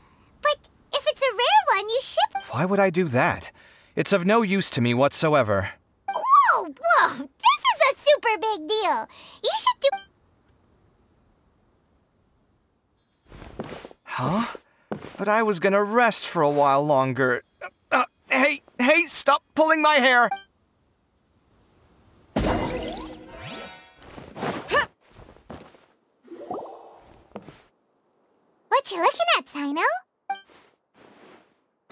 But if it's a rare one, you should. Why would I do that? It's of no use to me whatsoever. Whoa, whoa! This is a super big deal. You should do. Huh? But I was gonna rest for a while longer. Uh, hey, hey, stop pulling my hair! What you looking at, Cyno?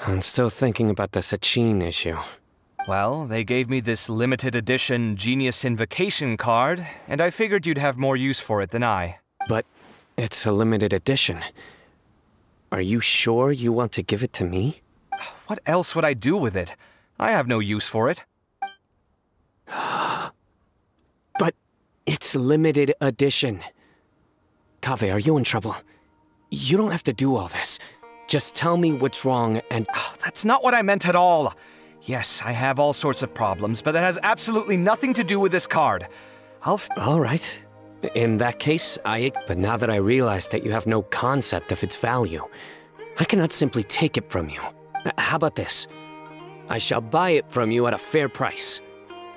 I'm still thinking about the Sachin issue. Well, they gave me this limited edition Genius Invocation card, and I figured you'd have more use for it than I. But it's a limited edition. Are you sure you want to give it to me? What else would I do with it? I have no use for it. But it's limited edition. Kaveh, are you in trouble? You don't have to do all this. Just tell me what's wrong and. Oh, that's not what I meant at all. Yes, I have all sorts of problems, but that has absolutely nothing to do with this card. I'll. F- all right. In that case, I. But now that I realize that you have no concept of its value, I cannot simply take it from you. How about this? I shall buy it from you at a fair price.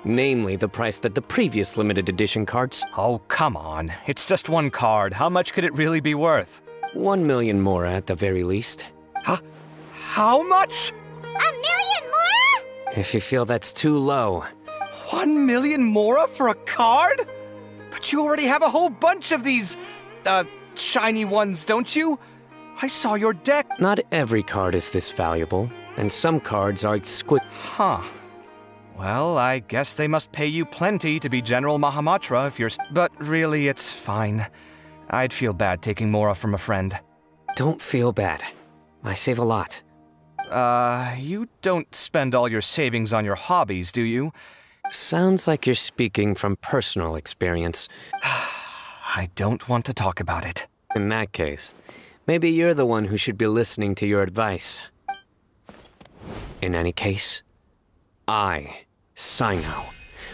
Namely, the price that the previous limited edition cards. Oh, come on. It's just one card. How much could it really be worth? One million more at the very least. Huh? How much? A million more? If you feel that's too low. One million Mora for a card? But you already have a whole bunch of these, uh, shiny ones, don't you? I saw your deck. Not every card is this valuable, and some cards are exquisite. Huh. Well, I guess they must pay you plenty to be General Mahamatra if you're. But really, it's fine. I'd feel bad taking Mora from a friend. Don't feel bad. I save a lot. Uh, you don't spend all your savings on your hobbies, do you? Sounds like you're speaking from personal experience. I don't want to talk about it. In that case, maybe you're the one who should be listening to your advice. In any case, I, Cyno,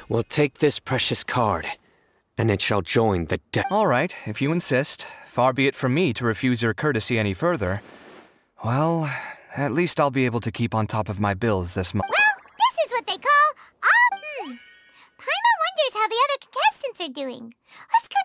will take this precious card, and it shall join the de- All right, if you insist. Far be it from me to refuse your courtesy any further. Well, at least I'll be able to keep on top of my bills this month. Well, this is what they call um. Hmm. Paimon wonders how the other contestants are doing. Let's go.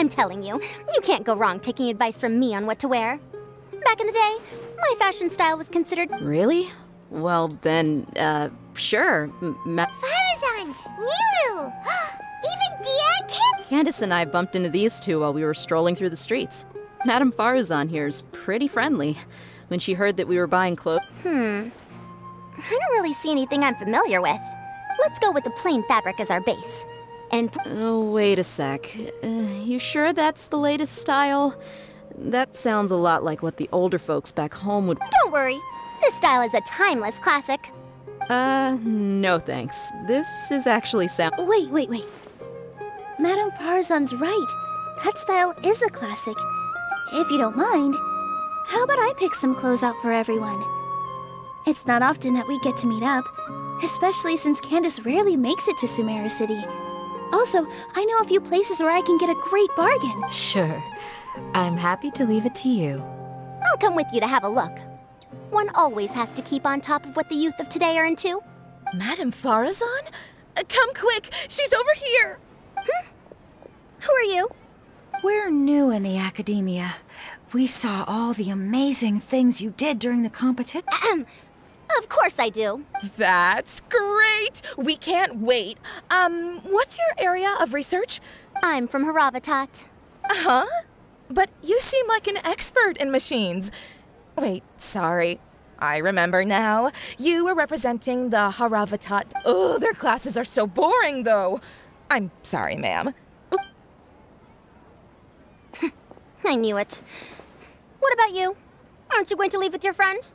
I'm telling you, you can't go wrong taking advice from me on what to wear. Back in the day, my fashion style was considered. Really? Well, then, uh, sure. Ma- Faruzan, Nilou, even Dehya can. Candace and I bumped into these two while we were strolling through the streets. Madame Faruzan here's pretty friendly. When she heard that we were buying clothes. Hmm. I don't really see anything I'm familiar with. Let's go with the plain fabric as our base. And. Oh, wait a sec. Uh, you sure that's the latest style? That sounds a lot like what the older folks back home would. Don't worry. This style is a timeless classic. Uh, no thanks. This is actually sound. Wait, wait, wait. Madame Faruzan's right. That style is a classic. If you don't mind, how about I pick some clothes out for everyone? It's not often that we get to meet up, especially since Candace rarely makes it to Sumeru City. Also, I know a few places where I can get a great bargain. Sure. I'm happy to leave it to you. I'll come with you to have a look. One always has to keep on top of what the youth of today are into. Madame Faruzan? Uh, come quick, she's over here. Hmm? Who are you? We're new in the academia. We saw all the amazing things you did during the competition. Of course I do. That's great. We can't wait. Um, what's your area of research? I'm from Haravatat. Huh? But you seem like an expert in machines. Wait, sorry. I remember now. You were representing the Haravatat. Oh, their classes are so boring, though. I'm sorry, ma'am. I knew it. What about you? Aren't you going to leave with your friend?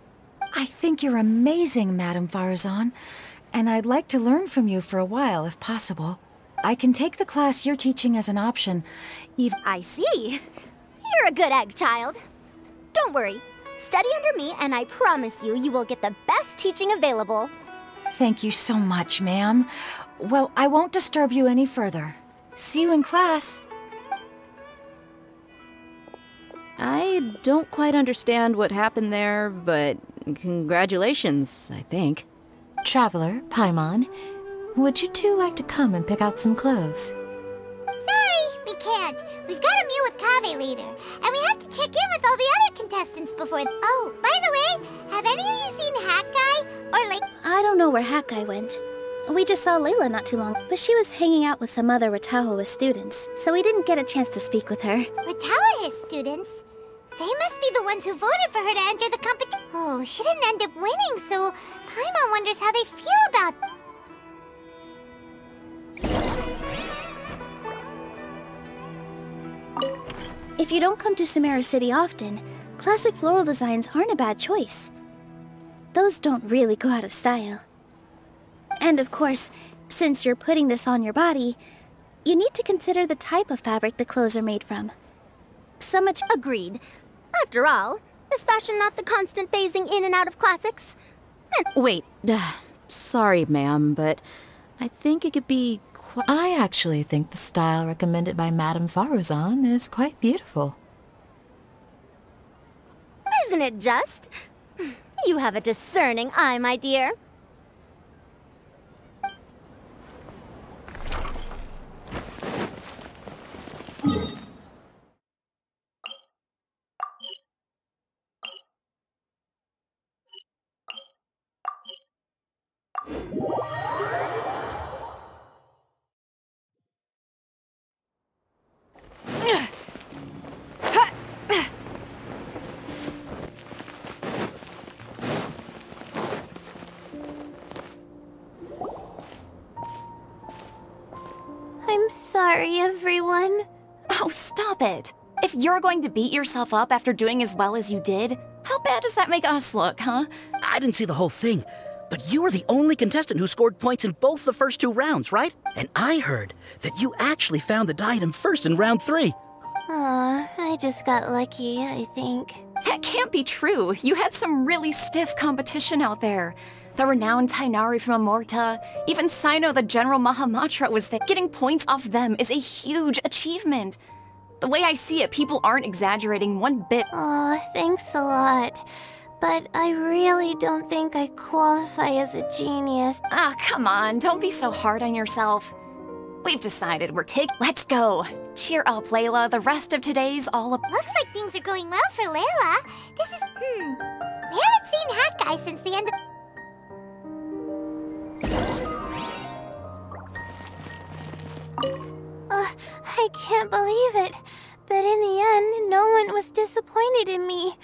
I think you're amazing, Madame Faruzan, and I'd like to learn from you for a while, if possible. I can take the class you're teaching as an option, even- I see. You're a good egg, child. Don't worry. Study under me, and I promise you, you will get the best teaching available. Thank you so much, ma'am. Well, I won't disturb you any further. See you in class. I don't quite understand what happened there, but congratulations, I think. Traveler, Paimon, would you two like to come and pick out some clothes? Sorry, we can't. We've got a meal with Kaveh later, and we have to check in with all the other contestants before. Oh, by the way, have any of you seen Hat Guy or like? I don't know where Hat Guy went. We just saw Layla not too long, but she was hanging out with some other Rtawahist students, so we didn't get a chance to speak with her. Rtawahist students? They must be the ones who voted for her to enter the competition. Oh, she didn't end up winning, so Paimon wonders how they feel about. If you don't come to Sumeru City often, classic floral designs aren't a bad choice. Those don't really go out of style. And of course, since you're putting this on your body, you need to consider the type of fabric the clothes are made from. So much Agreed. After all, is fashion not the constant phasing in and out of classics? And Wait, uh, sorry, ma'am, but I think it could be quite. I actually think the style recommended by Madame Faruzan is quite beautiful. isn't it just? You have a discerning eye, my dear. Going to beat yourself up after doing as well as you did, how bad does that make us look, huh? I didn't see the whole thing, but you were the only contestant who scored points in both the first two rounds, right? And I heard that you actually found the diadem first in round three. Aw, I just got lucky, I think. That can't be true. You had some really stiff competition out there. The renowned Tighnari from Amurta, even Cyno the General Mahamatra was there. Getting points off them is a huge achievement. The way I see it, people aren't exaggerating one bit. Aw, thanks a lot. But I really don't think I qualify as a genius. Ah, come on, don't be so hard on yourself. We've decided we're taking- Let's go. Cheer up, Layla. The rest of today's all up. Looks like things are going well for Layla. This is hmm. We haven't seen Hat Guy since the end of. Uh, I can't believe it. But in the end, no one was disappointed in me.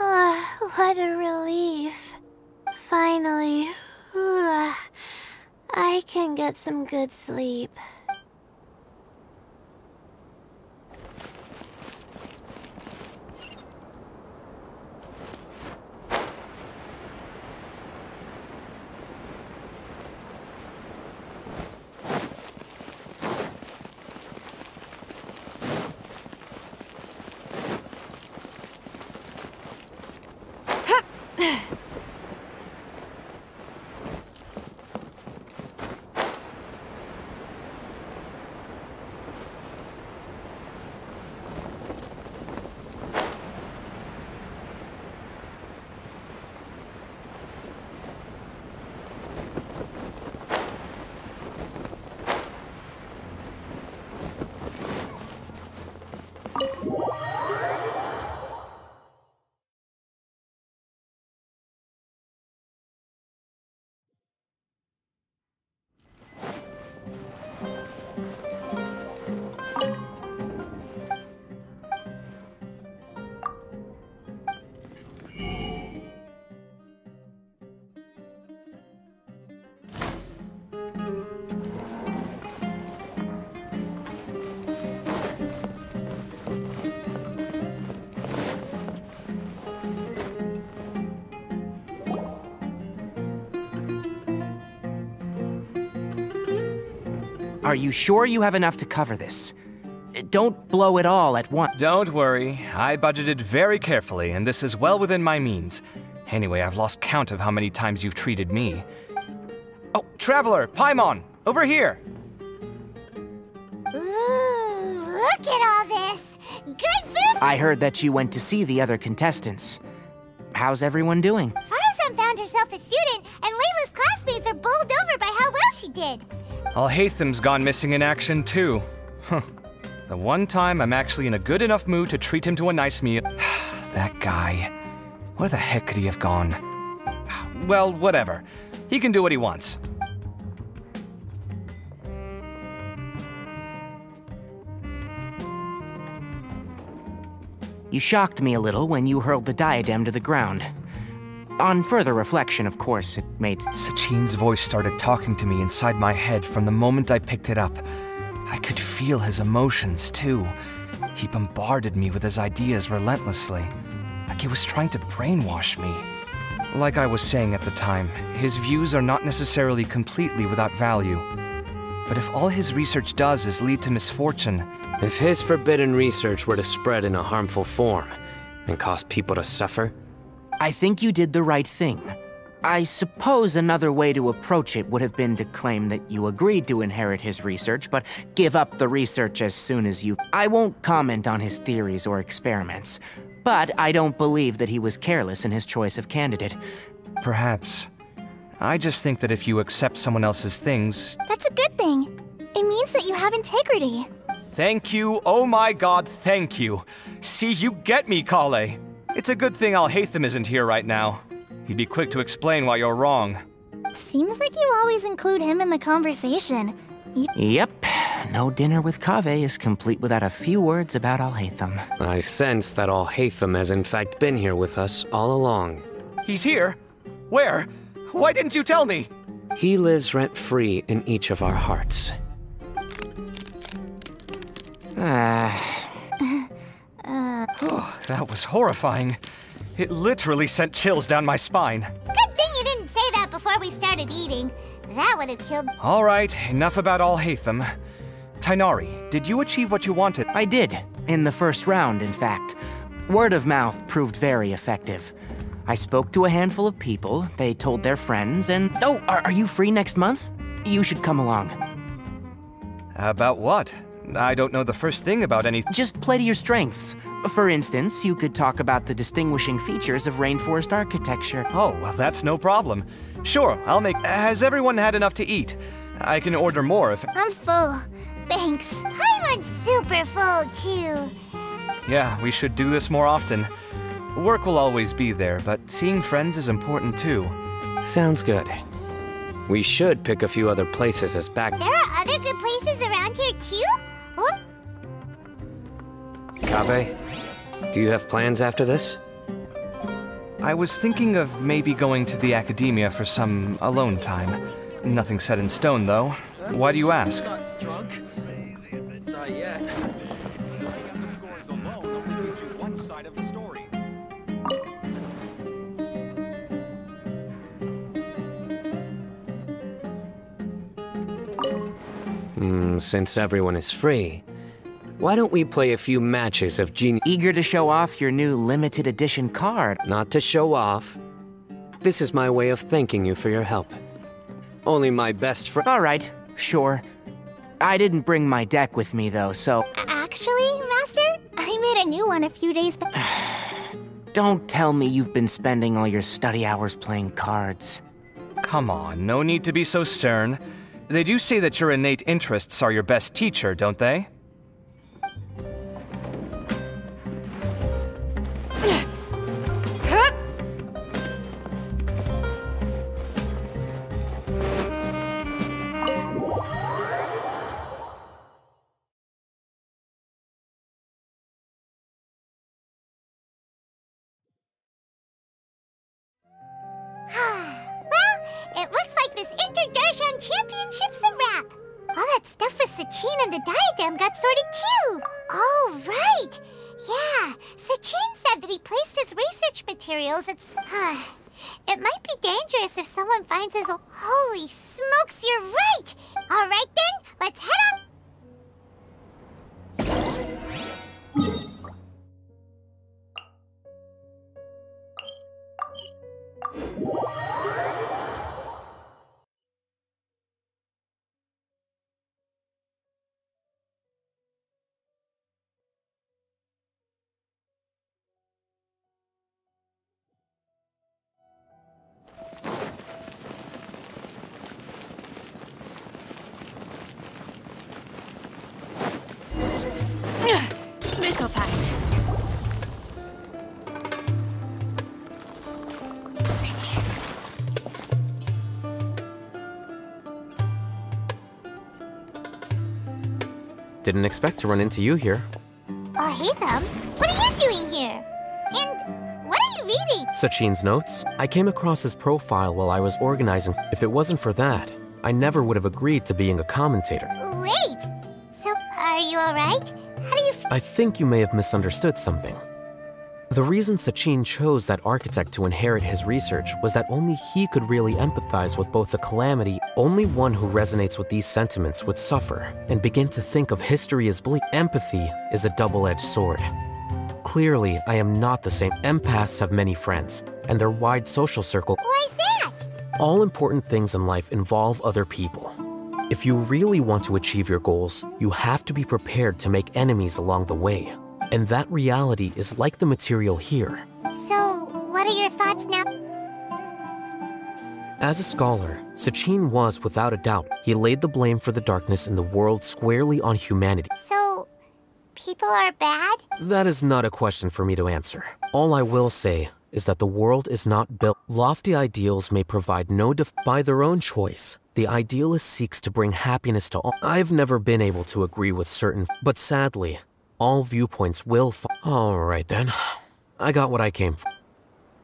Ah, what a relief. Finally, I can get some good sleep. Are you sure you have enough to cover this? Uh, don't blow it all at once. Don't worry. I budgeted very carefully, and this is well within my means. Anyway, I've lost count of how many times you've treated me. Oh, Traveler! Paimon! Over here! Ooh, look at all this! Good food! I heard that you went to see the other contestants. How's everyone doing? Faruzan found herself a student, and Layla's classmates are bowled over by how well she did. Alhaitham's gone missing in action, too. The one time I'm actually in a good enough mood to treat him to a nice meal. that guy. Where the heck could he have gone? Well, whatever. He can do what he wants. You shocked me a little when you hurled the diadem to the ground. On further reflection, of course, it made... Sachin's voice started talking to me inside my head from the moment I picked it up. I could feel his emotions, too. He bombarded me with his ideas relentlessly, like he was trying to brainwash me. Like I was saying at the time, his views are not necessarily completely without value. But if all his research does is lead to misfortune... If his forbidden research were to spread in a harmful form, and cause people to suffer, I think you did the right thing. I suppose another way to approach it would have been to claim that you agreed to inherit his research, but give up the research as soon as you... I won't comment on his theories or experiments, but I don't believe that he was careless in his choice of candidate. Perhaps. I just think that if you accept someone else's things... That's a good thing. It means that you have integrity. Thank you, oh my god, thank you. See, you get me, Collei. It's a good thing Alhaitham isn't here right now. He'd be quick to explain why you're wrong. Seems like you always include him in the conversation. You yep. No dinner with Kaveh is complete without a few words about Alhaitham. I sense that Alhaitham has in fact been here with us all along. He's here? Where? Why didn't you tell me? He lives rent-free in each of our hearts. Ah. Oh, that was horrifying. It literally sent chills down my spine. good thing you didn't say that before we started eating. That would have killed. All right, enough about all Hatham. Tighnari, did you achieve what you wanted? I did. In the first round, in fact. Word of mouth proved very effective. I spoke to a handful of people, they told their friends, and. Oh, are, are you free next month? You should come along. About what? I don't know the first thing about any. Just play to your strengths. For instance, you could talk about the distinguishing features of rainforest architecture. Oh, well, that's no problem. Sure, I'll make. Has everyone had enough to eat? I can order more if. I'm full. Thanks. I'm super full, too. Yeah, we should do this more often. Work will always be there, but seeing friends is important too. Sounds good. We should pick a few other places as back. There are other good places around here, too? Oh, Kaveh, do you have plans after this? I was thinking of maybe going to the academia for some alone time. Nothing set in stone, though. Why do you ask? Drunk? Not yet. Hmm, since everyone is free, why don't we play a few matches of Gene? Eager to show off your new limited edition card? Not to show off. This is my way of thanking you for your help. Only my best friend. All right, sure. I didn't bring my deck with me, though, so. actually, Master, I made a new one a few days back. Don't tell me you've been spending all your study hours playing cards. Come on, no need to be so stern. They do say that your innate interests are your best teacher, don't they? Didn't expect to run into you here. Oh, hey, them. What are you doing here? And what are you reading? Sachin's notes? I came across his profile while I was organizing. If it wasn't for that, I never would have agreed to being a commentator. Wait. So, are you alright? How do you f- I think you may have misunderstood something. The reason Sachin chose that architect to inherit his research was that only he could really empathize with both the calamity. Only one who resonates with these sentiments would suffer and begin to think of history as bleak. Empathy is a double-edged sword. Clearly, I am not the same. Empaths have many friends, and their wide social circle. Why's that? All important things in life involve other people. If you really want to achieve your goals, you have to be prepared to make enemies along the way. And that reality is like the material here. So, what are your thoughts now? As a scholar, Sachin was, without a doubt, he laid the blame for the darkness in the world squarely on humanity. So, people are bad? That is not a question for me to answer. All I will say is that the world is not built. Lofty ideals may provide no def- by their own choice. The idealist seeks to bring happiness to all. I've never been able to agree with certain, but sadly, all viewpoints will. F- all right then, I got what I came for.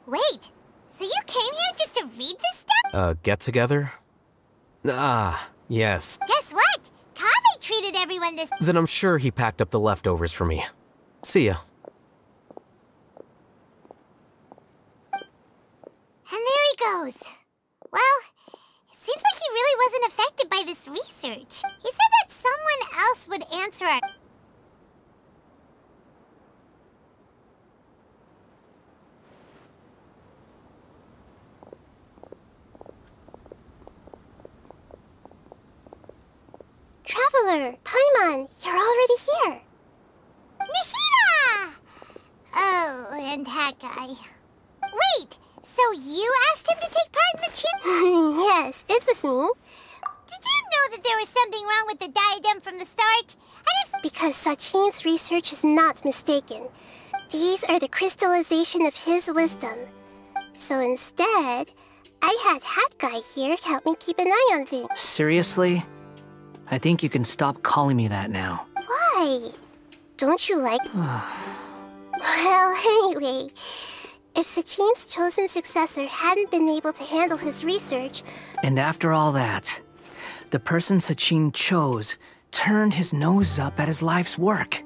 Wait, so you came here just to read this stuff? A get together? Ah, yes. Guess what? Kaveh treated everyone understand. Then I'm sure he packed up the leftovers for me. See ya. And there he goes. Well, it seems like he really wasn't affected by this research. He said that someone else would answer our... Traveler, Paimon, you're already here. Nahida! Oh, and that guy. Wait, so you asked him to take part in the chip? yes, it was me. Did you know that there was something wrong with the diadem from the start? And if because Sachin's research is not mistaken, these are the crystallization of his wisdom. So instead, I had Hat Guy here help me keep an eye on things. Seriously? I think you can stop calling me that now. Why? Don't you like... well, anyway, if Sachin's chosen successor hadn't been able to handle his research, And after all that, the person Sachin chose turned his nose up at his life's work.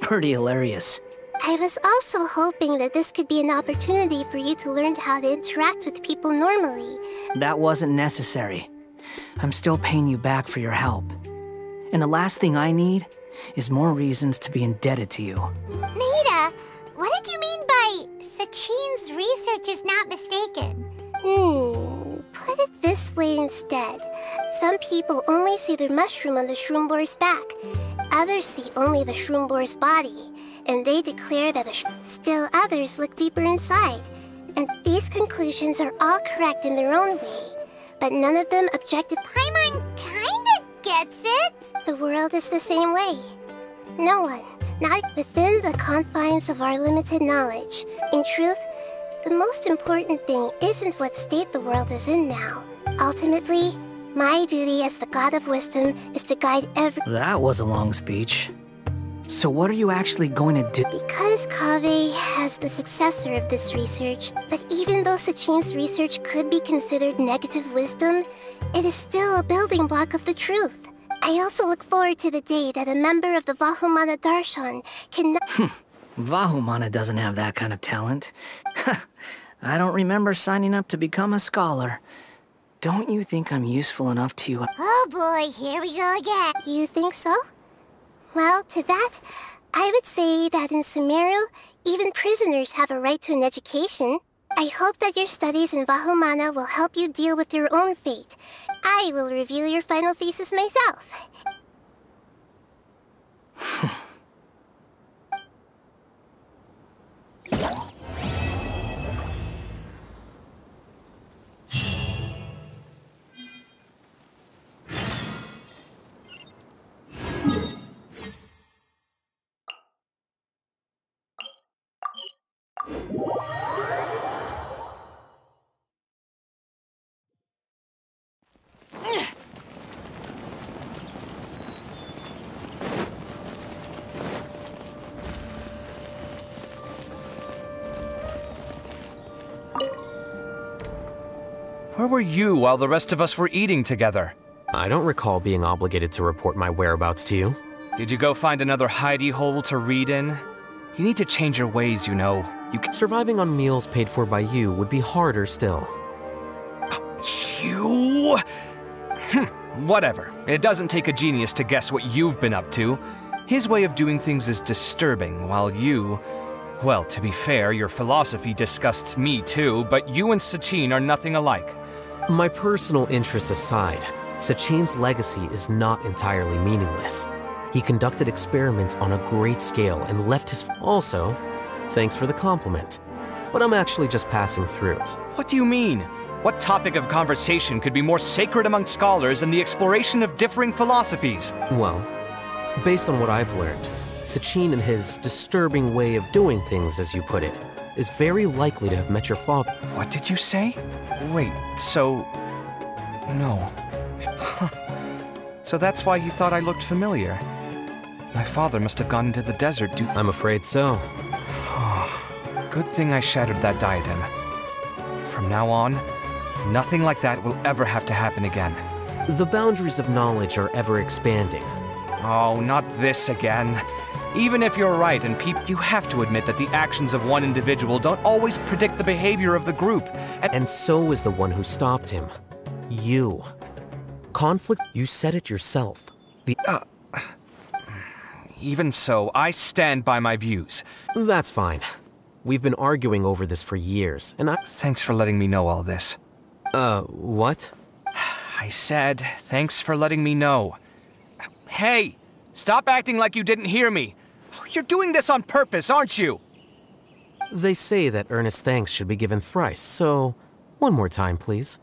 Pretty hilarious. I was also hoping that this could be an opportunity for you to learn how to interact with people normally. That wasn't necessary. I'm still paying you back for your help. And the last thing I need is more reasons to be indebted to you. Nahida, what did you mean by Sachin's research is not mistaken? Hmm, put it this way instead. Some people only see the mushroom on the Shroomboar's back. Others see only the Shroomboar's body, and they declare that the sh Still others look deeper inside. And these conclusions are all correct in their own way. But none of them objected. Paimon kinda gets it. The world is the same way. No one, not within the confines of our limited knowledge. In truth, the most important thing isn't what state the world is in now. Ultimately, my duty as the God of Wisdom is to guide every- That was a long speech. So what are you actually going to do? Because Kaveh has the successor of this research, but even though Sachin's research could be considered negative wisdom, it is still a building block of the truth. I also look forward to the day that a member of the Vahumana Darshan can... Hmm. Vahumana doesn't have that kind of talent. I don't remember signing up to become a scholar. Don't you think I'm useful enough to you? Oh boy, here we go again. You think so? Well, to that, I would say that in Sumeru, even prisoners have a right to an education. I hope that your studies in Vahumana will help you deal with your own fate. I will review your final thesis myself. were you while the rest of us were eating together? I don't recall being obligated to report my whereabouts to you. Did you go find another hidey hole to read in? You need to change your ways, you know. You Surviving on meals paid for by you would be harder still. You? Hm, whatever. It doesn't take a genius to guess what you've been up to. His way of doing things is disturbing, while you. Well, to be fair, your philosophy disgusts me too, but you and Sachin are nothing alike. My personal interests aside, Sachin's legacy is not entirely meaningless. He conducted experiments on a great scale and left his. Also, thanks for the compliment. But I'm actually just passing through. What do you mean? What topic of conversation could be more sacred among scholars than the exploration of differing philosophies? Well, based on what I've learned, Sachin and his disturbing way of doing things, as you put it, is very likely to have met your father. What did you say? Wait, so. No. Huh. So that's why you thought I looked familiar. My father must have gone into the desert due. I'm afraid so. Good thing I shattered that diadem. From now on, nothing like that will ever have to happen again. The boundaries of knowledge are ever expanding. Oh, not this again. Even if you're right, and peep, you have to admit that the actions of one individual don't always predict the behavior of the group. And, and so is the one who stopped him. You. Conflict, you said it yourself. The. Uh, even so, I stand by my views. That's fine. We've been arguing over this for years, and I. Thanks for letting me know all this. Uh, what? I said, thanks for letting me know. Hey, stop acting like you didn't hear me. You're doing this on purpose, aren't you? They say that earnest thanks should be given thrice, so one more time, please.